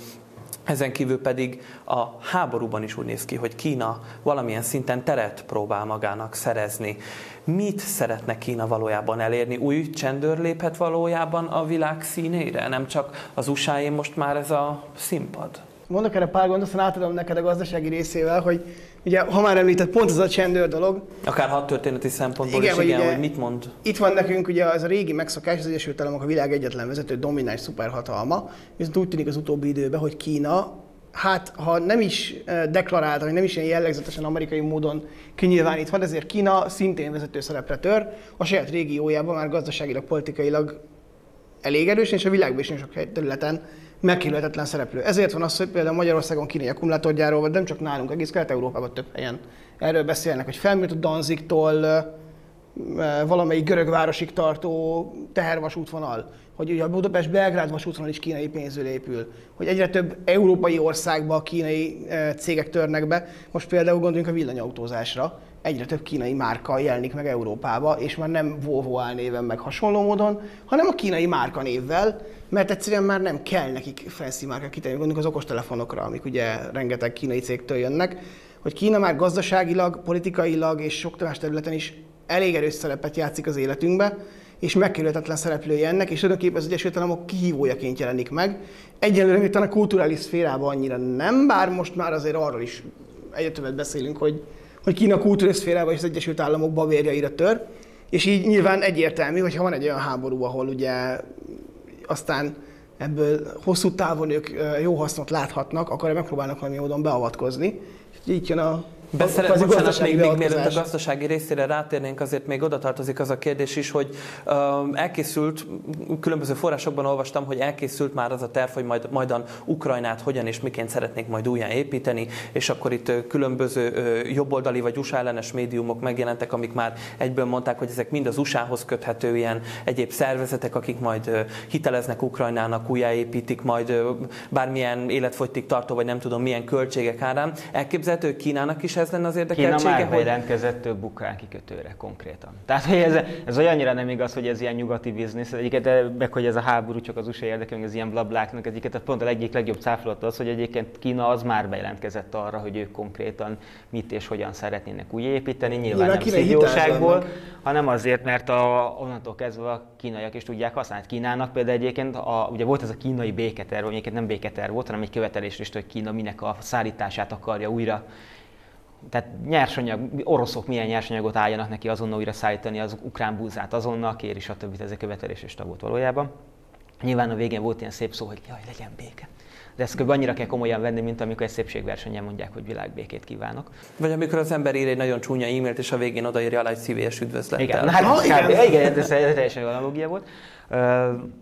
S1: ezen kívül pedig a háborúban is úgy néz ki, hogy Kína valamilyen szinten teret próbál magának szerezni. Mit szeretne Kína valójában elérni? Új csendőr léphet valójában a világ színére? Nem csak az usa most már ez a színpad?
S2: Mondok erre pár gondot, aztán átadom neked a gazdasági részével, hogy ugye, ha már említett, pont ez a csendőr dolog.
S1: Akár hat történeti szempontból igen, is, igen, ugye, hogy mit mond.
S2: Itt van nekünk ugye az a régi megszokás, az Egyesült Államok a világ egyetlen vezető domináns szuperhatalma, viszont úgy tűnik az utóbbi időben, hogy Kína hát ha nem is eh, deklarálta, vagy nem is ilyen jellegzetesen amerikai módon kinyilvánítva, de ezért Kína szintén vezető szerepre tör, a saját régiójában már gazdaságilag, politikailag elég erős, és a világban is sok területen megkerülhetetlen szereplő. Ezért van az, hogy például Magyarországon kínai akkumulátorgyárról, vagy nem csak nálunk, egész Kelet-Európában több helyen erről beszélnek, hogy felműlt a Danzigtól valamelyik görög városig tartó tehervasútvonal, hogy ugye a Budapest-Belgrád vasútvonal is kínai pénzül épül, hogy egyre több európai országba kínai cégek törnek be. Most például gondoljunk a villanyautózásra, egyre több kínai márka jelenik meg Európába, és már nem Volvo néven meg hasonló módon, hanem a kínai márka névvel, mert egyszerűen már nem kell nekik fancy márka kitenni, gondolunk az okostelefonokra, amik ugye rengeteg kínai cégtől jönnek, hogy Kína már gazdaságilag, politikailag és sok más területen is elég erős szerepet játszik az életünkbe, és megkerülhetetlen szereplője ennek, és tulajdonképpen az Egyesült Államok kihívójaként jelenik meg. Egyelőre még a kulturális szférában annyira nem, bár most már azért arról is egyre többet beszélünk, hogy, hogy Kína kulturális szférában és az Egyesült Államok babérjaira tör, és így nyilván egyértelmű, hogy ha van egy olyan háború, ahol ugye aztán ebből hosszú távon ők jó hasznot láthatnak, akkor megpróbálnak valami módon beavatkozni. Így jön a
S1: Beszél,
S2: kvázi
S1: bocsánat, még, még mielőtt a gazdasági részére rátérnénk, azért még oda tartozik az a kérdés is, hogy uh, elkészült, különböző forrásokban olvastam, hogy elkészült már az a terv, hogy majd, majdan Ukrajnát hogyan és miként szeretnék majd újján építeni, és akkor itt különböző ö, jobboldali vagy USA ellenes médiumok megjelentek, amik már egyből mondták, hogy ezek mind az USA-hoz köthető ilyen egyéb szervezetek, akik majd ö, hiteleznek Ukrajnának, újjáépítik majd ö, bármilyen életfogytig tartó, vagy nem tudom milyen költségek árán. Elképzelhető, hogy Kínának is ez lenne az
S3: Kína
S1: érdekeltsége,
S3: már
S1: hogy
S3: bejelentkezett több ukrán kikötőre konkrétan. Tehát, hogy ez, ez olyannyira nem igaz, hogy ez ilyen nyugati biznisz, egyiket, de meg hogy ez a háború csak az USA érdekel, meg az ilyen blabláknak, egyiket pont a egyik legjobb cáfolat az, hogy egyébként Kína az már bejelentkezett arra, hogy ők konkrétan mit és hogyan szeretnének újjáépíteni, nyilván,
S2: Nyilván
S3: nem szívjóságból, hanem azért, mert a, onnantól kezdve a kínaiak is tudják használni. Kínának például egyébként, a, ugye volt ez a kínai béketerv, egyébként nem béketerv volt, hanem egy követelés is, hogy Kína minek a szállítását akarja újra tehát nyersanyag, oroszok milyen nyersanyagot álljanak neki azonnal újra szállítani, az ukrán búzát azonnal kéri, stb. Ez egy követelés is volt valójában. Nyilván a végén volt ilyen szép szó, hogy jaj, legyen béke. De ezt kb. annyira kell komolyan venni, mint amikor egy szépségversenyen mondják, hogy világbékét kívánok.
S1: Vagy amikor az ember ír egy nagyon csúnya e-mailt, és a végén odaírja alá egy szívélyes üdvözlettel.
S3: Igen, na, hát
S2: Ha, igen.
S3: kb. igen, ez teljesen analogia volt.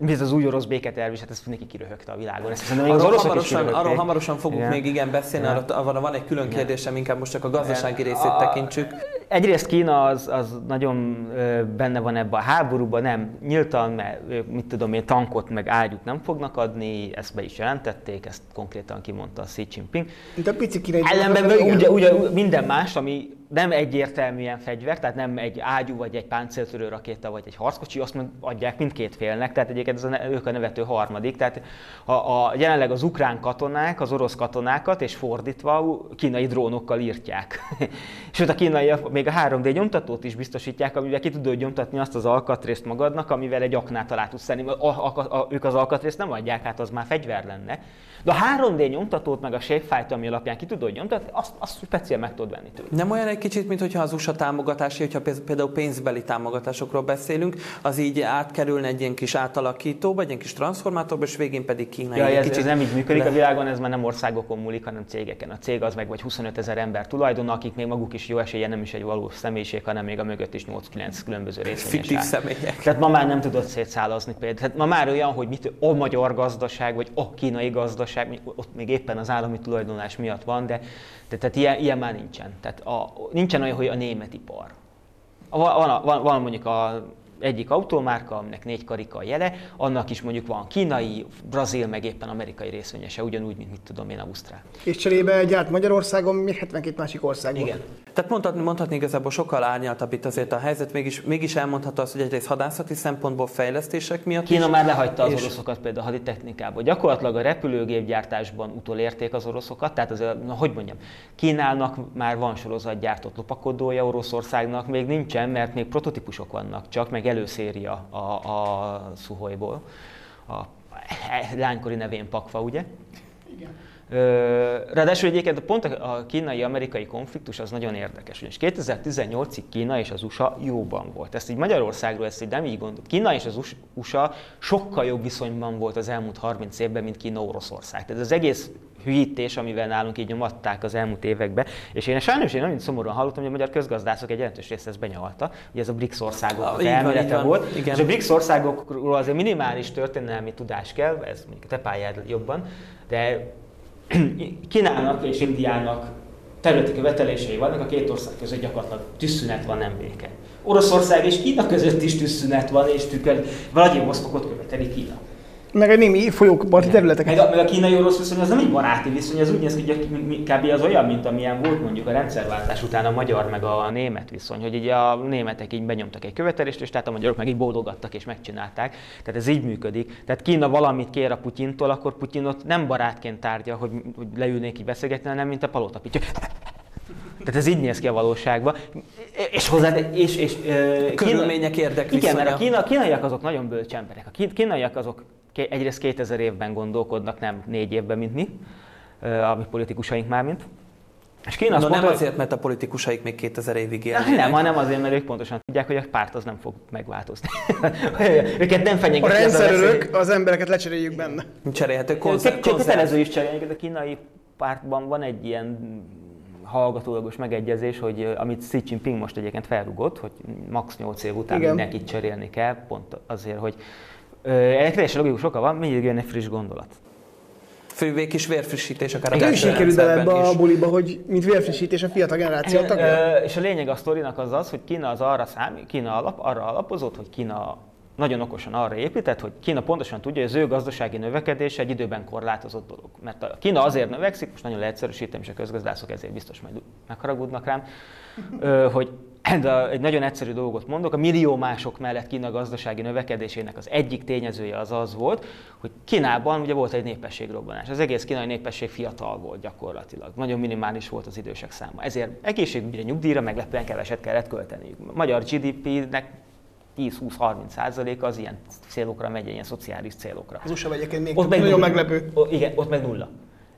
S3: Ez az új orosz béketerv is, hát ezt mindenki kiröhögte a világon. Ezt még az
S1: Arról
S3: is
S1: hamarosan, arról hamarosan fogunk
S3: Igen.
S1: még igen beszélni,
S3: Igen.
S1: arra, van egy külön kérdésem, inkább most csak a gazdasági
S3: Igen.
S1: részét
S3: A-
S1: tekintsük.
S3: Egyrészt Kína az, az nagyon benne van ebben a háborúban, nem nyíltan, mert ők, mit tudom én, tankot meg ágyút nem fognak adni, ezt be is jelentették, ezt konkrétan kimondta Xi Jinping.
S2: A pici kínai...
S3: Ellenben ugye, ugye minden más, ami nem egyértelműen fegyver, tehát nem egy ágyú, vagy egy páncéltörő rakéta, vagy egy harckocsi, azt mond, adják mindkét félnek, tehát egyébként ez a, ők a nevető harmadik. Tehát a, a, jelenleg az ukrán katonák az orosz katonákat, és fordítva kínai drónokkal írtják. *laughs* Sőt, a kínaiak még a 3D nyomtatót is biztosítják, amivel ki tudod nyomtatni azt az alkatrészt magadnak, amivel egy aknát alá tudsz tenni. A, a, a, ők az alkatrészt nem adják, hát az már fegyver lenne. De a 3D nyomtatót, meg a Shapefile, ami alapján ki tudod nyomtatni, azt, azt speciál meg tudod venni tőle.
S1: Nem olyan egy kicsit, mint hogyha az USA támogatási, hogyha például pénzbeli támogatásokról beszélünk, az így átkerülne egy ilyen kis átalakítóba, egy ilyen kis transformátorba, és végén pedig kínai.
S3: Ja, ez,
S1: kicsit
S3: ez nem így működik
S1: le-
S3: a világon, ez már nem országokon múlik, hanem cégeken. A cég az meg vagy 25 ezer ember tulajdona, akik még maguk is jó esélye nem is egy valós személyiség, hanem még a mögött is 8-9 különböző részvényes
S1: Fiktív személyek.
S3: Tehát ma már nem tudod szétszálazni például. Tehát ma már olyan, hogy mit, a magyar gazdaság, vagy a kínai gazdaság, ott még éppen az állami tulajdonlás miatt van, de, de tehát ilyen, ilyen már nincsen. Tehát a, nincsen olyan, hogy a német ipar. Van, van, van, mondjuk a egyik autómárka, aminek négy karika a jele, annak is mondjuk van kínai, brazil, meg éppen amerikai részvényese, ugyanúgy, mint mit tudom én, Ausztrál.
S2: És cserébe gyárt Magyarországon, még 72 másik országban.
S3: Igen.
S1: Tehát mondhatni, mondhatni igazából sokkal árnyaltabb itt azért a helyzet, mégis, mégis elmondható az, hogy egyrészt hadászati szempontból fejlesztések miatt
S3: Kína
S1: is,
S3: már lehagyta az
S1: és-
S3: oroszokat például a haditechnikából. Gyakorlatilag a repülőgépgyártásban utolérték az oroszokat, tehát az, na, hogy mondjam, Kínának már van sorozatgyártott lopakodója, Oroszországnak még nincsen, mert még prototípusok vannak csak, meg előszéria a, a Suhoiból, a lánykori nevén Pakva, ugye? Ö, Ráadásul egyébként pont a kínai-amerikai konfliktus az nagyon érdekes, ugyanis 2018-ig Kína és az USA jóban volt. Ezt így Magyarországról ezt így nem így gondolt. Kína és az US- USA sokkal jobb viszonyban volt az elmúlt 30 évben, mint Kína-Oroszország. Tehát az egész hűítés, amivel nálunk így nyomatták az elmúlt években, és én sajnos én nagyon szomorúan hallottam, hogy a magyar közgazdászok egy jelentős része ezt benyalta, ugye ez a BRICS országok
S1: Ah,
S3: elmélete
S1: van.
S3: volt,
S1: Igen.
S3: és a BRICS országokról azért minimális történelmi tudás kell, ez mondjuk a te pályád jobban, de *clears throat* Kínának és Indiának területi követelései vannak, a két ország között gyakorlatilag tűzszünet van, nem béke. Oroszország és Kína között is tűzszünet van, és tükör Vladivostokot követeli Kína.
S2: Meg egy némi folyókparti területeket.
S3: Meg a, meg a kínai-orosz viszony az nem egy baráti viszony, az úgy néz ki, hogy a- kb. az olyan, mint amilyen volt mondjuk a rendszerváltás után a magyar meg a német viszony, hogy így a németek így benyomtak egy követelést, és tehát a magyarok meg így bólogattak és megcsinálták. Tehát ez így működik. Tehát Kína valamit kér a Putyintól, akkor Putyinot nem barátként tárgya, hogy, hogy leülnék így beszélgetni, hanem mint a palotapítja. Tehát ez így néz ki a valóságban. És hozzá, és, és, ö,
S1: Körülmények érdekviszonya.
S3: Igen, mert a kína, kínaiak azok nagyon bölcs emberek. A kín- kínaiak azok egyrészt 2000 évben gondolkodnak, nem négy évben, mint mi, a mi politikusaink már, mint.
S1: És Kína no, nem azért, mert a politikusaik még 2000 évig élnek.
S3: Nem, hanem azért, mert ők pontosan tudják, hogy a párt az nem fog megváltozni. *laughs* őket nem fenyegeti
S2: A rendszerörök, az, az embereket lecseréljük benne.
S1: Cserélhető
S3: Kötelező is cserélni, a kínai pártban van egy ilyen hallgatólagos megegyezés, hogy amit Xi Jinping most egyébként felrugott, hogy max 8 év után Igen. mindenkit cserélni kell, pont azért, hogy ennek teljesen logikus oka van, mindig jön egy friss gondolat
S1: fővé kis vérfrissítés akár a
S2: Igen, is került bele ebbe a buliba, hogy mint vérfrissítés a fiatal generáció tagja.
S3: És a lényeg a sztorinak az az, hogy Kína az arra számít, Kína alap, arra alapozott, hogy Kína nagyon okosan arra épített, hogy Kína pontosan tudja, hogy az ő gazdasági növekedése egy időben korlátozott dolog. Mert a Kína azért növekszik, most nagyon leegyszerűsítem, és a közgazdászok ezért biztos majd megharagudnak rám, hogy de egy nagyon egyszerű dolgot mondok, a millió mások mellett Kína gazdasági növekedésének az egyik tényezője az az volt, hogy Kínában ugye volt egy népességrobbanás. Az egész kínai népesség fiatal volt gyakorlatilag. Nagyon minimális volt az idősek száma. Ezért egészségügyre, nyugdíjra meglepően keveset kellett költeni. A magyar GDP-nek 10-20-30 százaléka az ilyen célokra megy, ilyen szociális célokra.
S2: Az USA egyébként még ott meg nagyon nulla. meglepő.
S3: O, igen, ott meg nulla.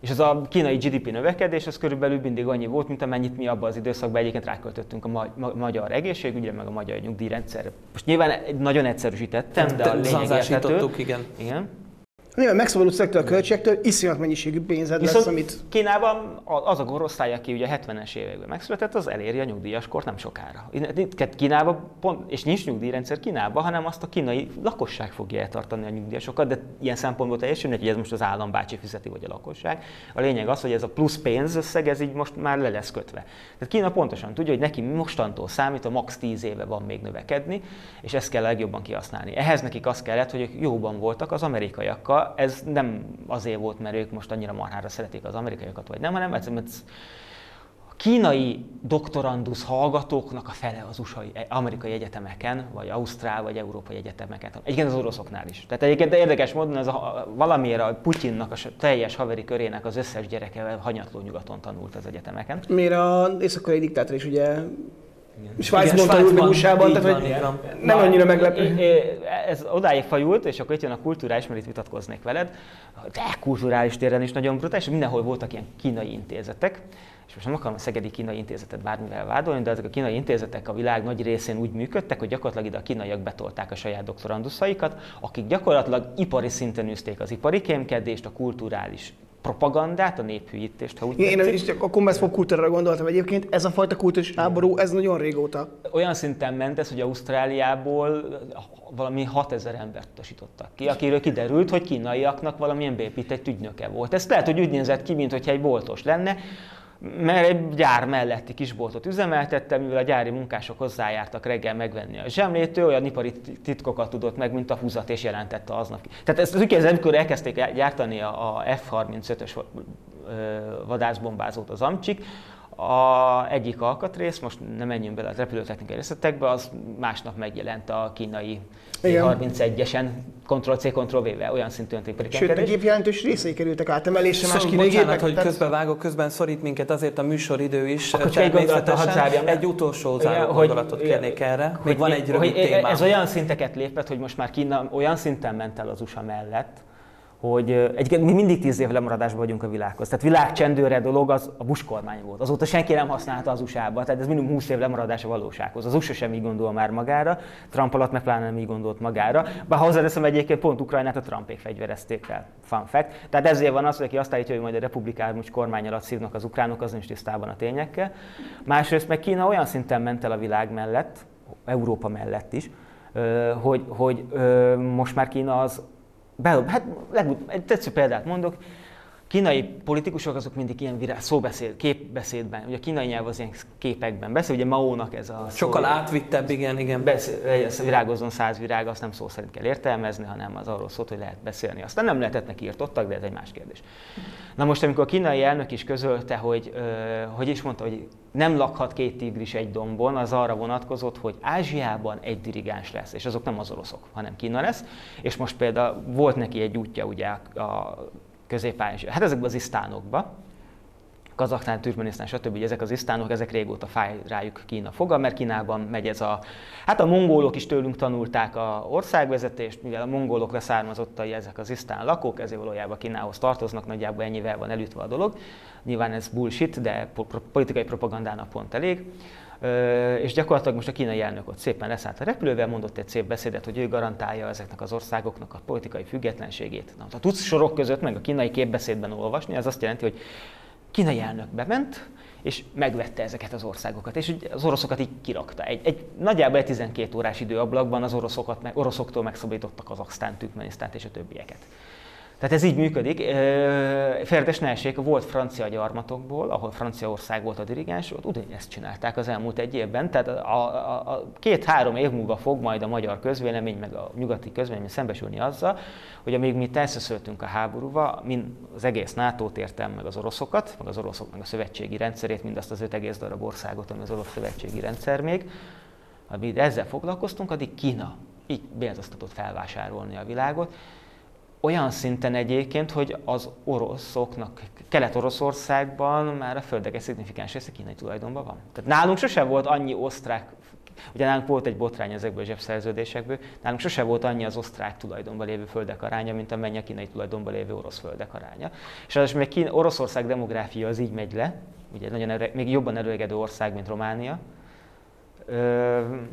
S3: És az a kínai GDP növekedés az körülbelül mindig annyi volt, mint amennyit mi abban az időszakban egyébként ráköltöttünk a ma- ma- magyar egészségügyre, meg a magyar nyugdíjrendszerre. Most nyilván nagyon egyszerűsítettem, de a lényeg érthető.
S1: igen.
S3: igen.
S2: Nyilván megszabadult szektől a költségtől, iszonyat mennyiségű pénzed Viszont lesz, amit...
S3: Kínában az a korosztály, aki ugye 70-es években megszületett, az eléri a nyugdíjas kort nem sokára. Kínában, pont, és nincs nyugdíjrendszer Kínában, hanem azt a kínai lakosság fogja eltartani a nyugdíjasokat, de ilyen szempontból teljesen hogy ez most az állambácsi fizeti, vagy a lakosság. A lényeg az, hogy ez a plusz pénzösszeg, ez így most már le lesz kötve. Tehát Kína pontosan tudja, hogy neki mostantól számít, a max 10 éve van még növekedni, és ezt kell legjobban kihasználni. Ehhez nekik az kellett, hogy jóban voltak az amerikaiakkal, ez nem azért volt, mert ők most annyira marhára szeretik az amerikaiakat, vagy nem, hanem egyszerűen a kínai doktorandusz hallgatóknak a fele az USA, amerikai egyetemeken, vagy ausztrál, vagy európai egyetemeken. Egyébként az oroszoknál is. Tehát egyébként érdekes módon ez a, valamiért a Putyinnak, a teljes haveri körének az összes gyereke hanyatló nyugaton tanult az egyetemeken.
S2: Miért a észak diktátor is ugye Svájc mondta úgy meg USA-ban, tehát hogy nem annyira meglepő.
S3: Ez odáig fajult, és akkor itt jön a kulturális, mert itt vitatkoznék veled, de kulturális téren is nagyon brutális, mindenhol voltak ilyen kínai intézetek, és most nem akarom a Szegedi Kínai Intézetet bármivel vádolni, de ezek a kínai intézetek a világ nagy részén úgy működtek, hogy gyakorlatilag ide a kínaiak betolták a saját doktoranduszaikat, akik gyakorlatilag ipari szinten űzték az ipari kémkedést, a kulturális propagandát, a néphűítést, ha úgy
S2: Én tetszik. is csak a Commerce kultúrára gondoltam egyébként, ez a fajta kultúrás háború, ez nagyon régóta.
S3: Olyan szinten ment ez, hogy Ausztráliából valami 6000 embert utasítottak ki, akiről kiderült, hogy kínaiaknak valamilyen beépített ügynöke volt. Ez lehet, hogy úgy nézett ki, mintha egy boltos lenne, mert egy gyár melletti kisboltot üzemeltette, mivel a gyári munkások hozzájártak reggel megvenni a zsemlétől, olyan ipari titkokat tudott meg, mint a húzat, és jelentette aznap. Tehát ezt az ügykezet, amikor elkezdték gyártani a F-35-ös vadászbombázót az amcsik, a egyik alkatrész, most nem menjünk bele a repülőtechnikai részletekbe, az másnap megjelent a kínai 31-esen Ctrl-C, Ctrl-V-vel, olyan szintű
S2: Sőt, a gép jelentős részei kerültek átemelésre
S1: más kínai bocsánat, gépek. hogy közben vágok, közben szorít minket azért a műsoridő is.
S3: Akkor egy,
S1: egy, egy utolsó záró gondolatot kérnék erre. Még van egy rövid hogy
S3: témám. Ez olyan szinteket lépett, hogy most már Kína olyan szinten ment el az USA mellett, hogy egyébként mi mindig tíz év lemaradásban vagyunk a világhoz. Tehát világcsendőre dolog az a Bush kormány volt. Azóta senki nem használta az USA-ba, tehát ez minimum 20 év lemaradás a valósághoz. Az USA sem így gondol már magára, Trump alatt meg pláne nem így gondolt magára. Bár hozzáteszem egyébként pont Ukrajnát a Trumpék fegyverezték el. Fun fact. Tehát ezért van az, hogy aki azt állítja, hogy majd a republikánus kormány alatt szívnak az ukránok, az nincs tisztában a tényekkel. Másrészt meg Kína olyan szinten ment el a világ mellett, Európa mellett is, hogy, hogy most már Kína az be, hát legutóbb, egy tetsző példát mondok, kínai politikusok azok mindig ilyen virág, szóbeszéd, képbeszédben, ugye a kínai nyelv az ilyen képekben beszél, ugye Maónak ez a...
S1: Sokkal szó, átvittebb, igen, igen.
S3: Beszél, virágozzon száz virág, azt nem szó szerint kell értelmezni, hanem az arról szólt, hogy lehet beszélni. Aztán nem lehetett neki írtottak, de ez egy más kérdés. Na most, amikor a kínai elnök is közölte, hogy, hogy is mondta, hogy nem lakhat két tigris egy dombon, az arra vonatkozott, hogy Ázsiában egy dirigáns lesz, és azok nem az oroszok, hanem Kína lesz. És most például volt neki egy útja ugye a közép Hát ezekben az isztánokba, Kazaksztán, Türkmenisztán, stb. ezek az isztánok, ezek régóta fáj rájuk Kína foga, mert Kínában megy ez a... Hát a mongolok is tőlünk tanulták a országvezetést, mivel a mongolok leszármazottai ezek az isztán lakók, ezért valójában Kínához tartoznak, nagyjából ennyivel van elütve a dolog. Nyilván ez bullshit, de politikai propagandának pont elég és gyakorlatilag most a kínai elnök ott szépen leszállt a repülővel, mondott egy szép beszédet, hogy ő garantálja ezeknek az országoknak a politikai függetlenségét. Na, ha tudsz sorok között meg a kínai képbeszédben olvasni, ez azt jelenti, hogy kínai elnök bement, és megvette ezeket az országokat, és az oroszokat így kirakta. Egy, egy nagyjából egy 12 órás időablakban az oroszokat, oroszoktól megszabadítottak az Aksztánt, Türkmenisztánt és a többieket. Tehát ez így működik. Ferdes ne essék, volt francia gyarmatokból, ahol Franciaország volt a dirigens, ott ugyanezt csinálták az elmúlt egy évben. Tehát a, a, a két-három év múlva fog majd a magyar közvélemény, meg a nyugati közvélemény szembesülni azzal, hogy amíg mi elszöszöltünk a háborúba, mind az egész NATO-t értem, meg az oroszokat, meg az oroszok, meg a szövetségi rendszerét, mindazt az öt egész darab országot, ami az orosz szövetségi rendszer még, amíg ezzel foglalkoztunk, addig Kína így bénzasztatott felvásárolni a világot olyan szinten egyébként, hogy az oroszoknak, Kelet-Oroszországban már a földek egy szignifikáns része kínai tulajdonban van. Tehát nálunk sose volt annyi osztrák, ugye nálunk volt egy botrány ezekből a zsebszerződésekből, nálunk sose volt annyi az osztrák tulajdonban lévő földek aránya, mint amennyi a kínai tulajdonban lévő orosz földek aránya. És az, még Kína, Oroszország demográfia az így megy le, ugye nagyon erő, még jobban előregedő ország, mint Románia,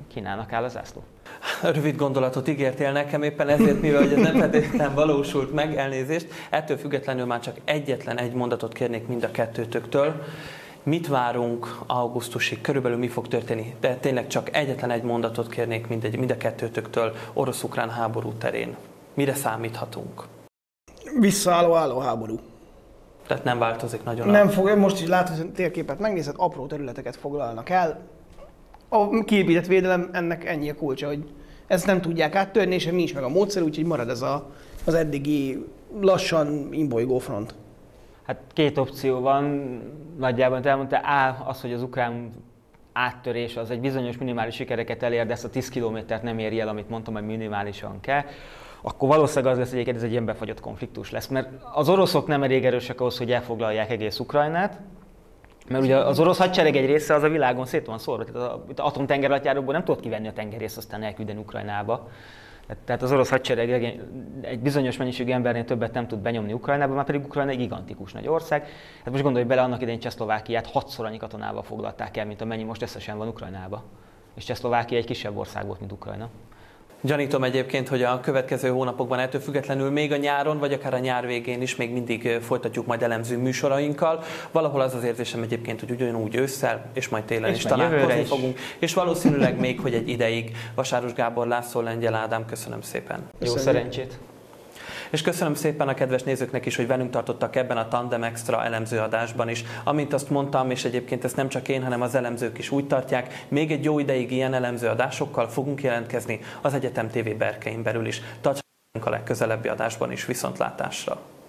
S3: Kínának áll az zászló.
S1: Rövid gondolatot ígértél nekem, éppen ezért, mivel hogy ez nem feltétlenül valósult meg, elnézést, ettől függetlenül már csak egyetlen egy mondatot kérnék mind a kettőtöktől. Mit várunk augusztusig? Körülbelül mi fog történni? De tényleg csak egyetlen egy mondatot kérnék mind, egy, mind a kettőtöktől orosz-ukrán háború terén. Mire számíthatunk?
S2: Visszaálló álló háború.
S1: Tehát nem változik nagyon.
S2: Nem fog, most is látod, hogy térképet megnézed, apró területeket foglalnak el, a kiépített védelem ennek ennyi a kulcsa, hogy ezt nem tudják áttörni, és nincs meg a módszer, úgyhogy marad ez a, az eddigi lassan imbolygó front.
S3: Hát két opció van, nagyjából elmondta, A, az, hogy az ukrán áttörés az egy bizonyos minimális sikereket elér, de ezt a 10 kilométert nem éri el, amit mondtam, hogy minimálisan kell akkor valószínűleg az lesz, hogy ez egy ilyen befagyott konfliktus lesz. Mert az oroszok nem elég erősek ahhoz, hogy elfoglalják egész Ukrajnát, mert ugye az orosz hadsereg egy része az a világon szét van szórva, tehát az atomtengeralattjárókból nem tudott kivenni a tengerészt, aztán elküldeni Ukrajnába. Tehát az orosz hadsereg egy bizonyos mennyiségű embernél többet nem tud benyomni Ukrajnába, már pedig Ukrajna egy gigantikus nagy ország. Hát most gondolj bele, annak idején Csehszlovákiát hatszor annyi katonával foglalták el, mint amennyi most összesen van Ukrajnába. És Csehszlovákia egy kisebb ország volt, mint Ukrajna.
S1: Gyanítom egyébként, hogy a következő hónapokban ettől függetlenül még a nyáron, vagy akár a nyár végén is még mindig folytatjuk majd elemző műsorainkkal. Valahol az az érzésem egyébként, hogy ugyanúgy ősszel, és majd télen és is találkozni fogunk. És valószínűleg még, hogy egy ideig Vasáros Gábor, László Lengyel Ádám, köszönöm szépen.
S3: Jó szerencsét!
S1: És köszönöm szépen a kedves nézőknek is, hogy velünk tartottak ebben a Tandem Extra elemzőadásban is. Amint azt mondtam, és egyébként ezt nem csak én, hanem az elemzők is úgy tartják, még egy jó ideig ilyen elemzőadásokkal fogunk jelentkezni az Egyetem TV berkein belül is. Tartsanak a legközelebbi adásban is viszontlátásra!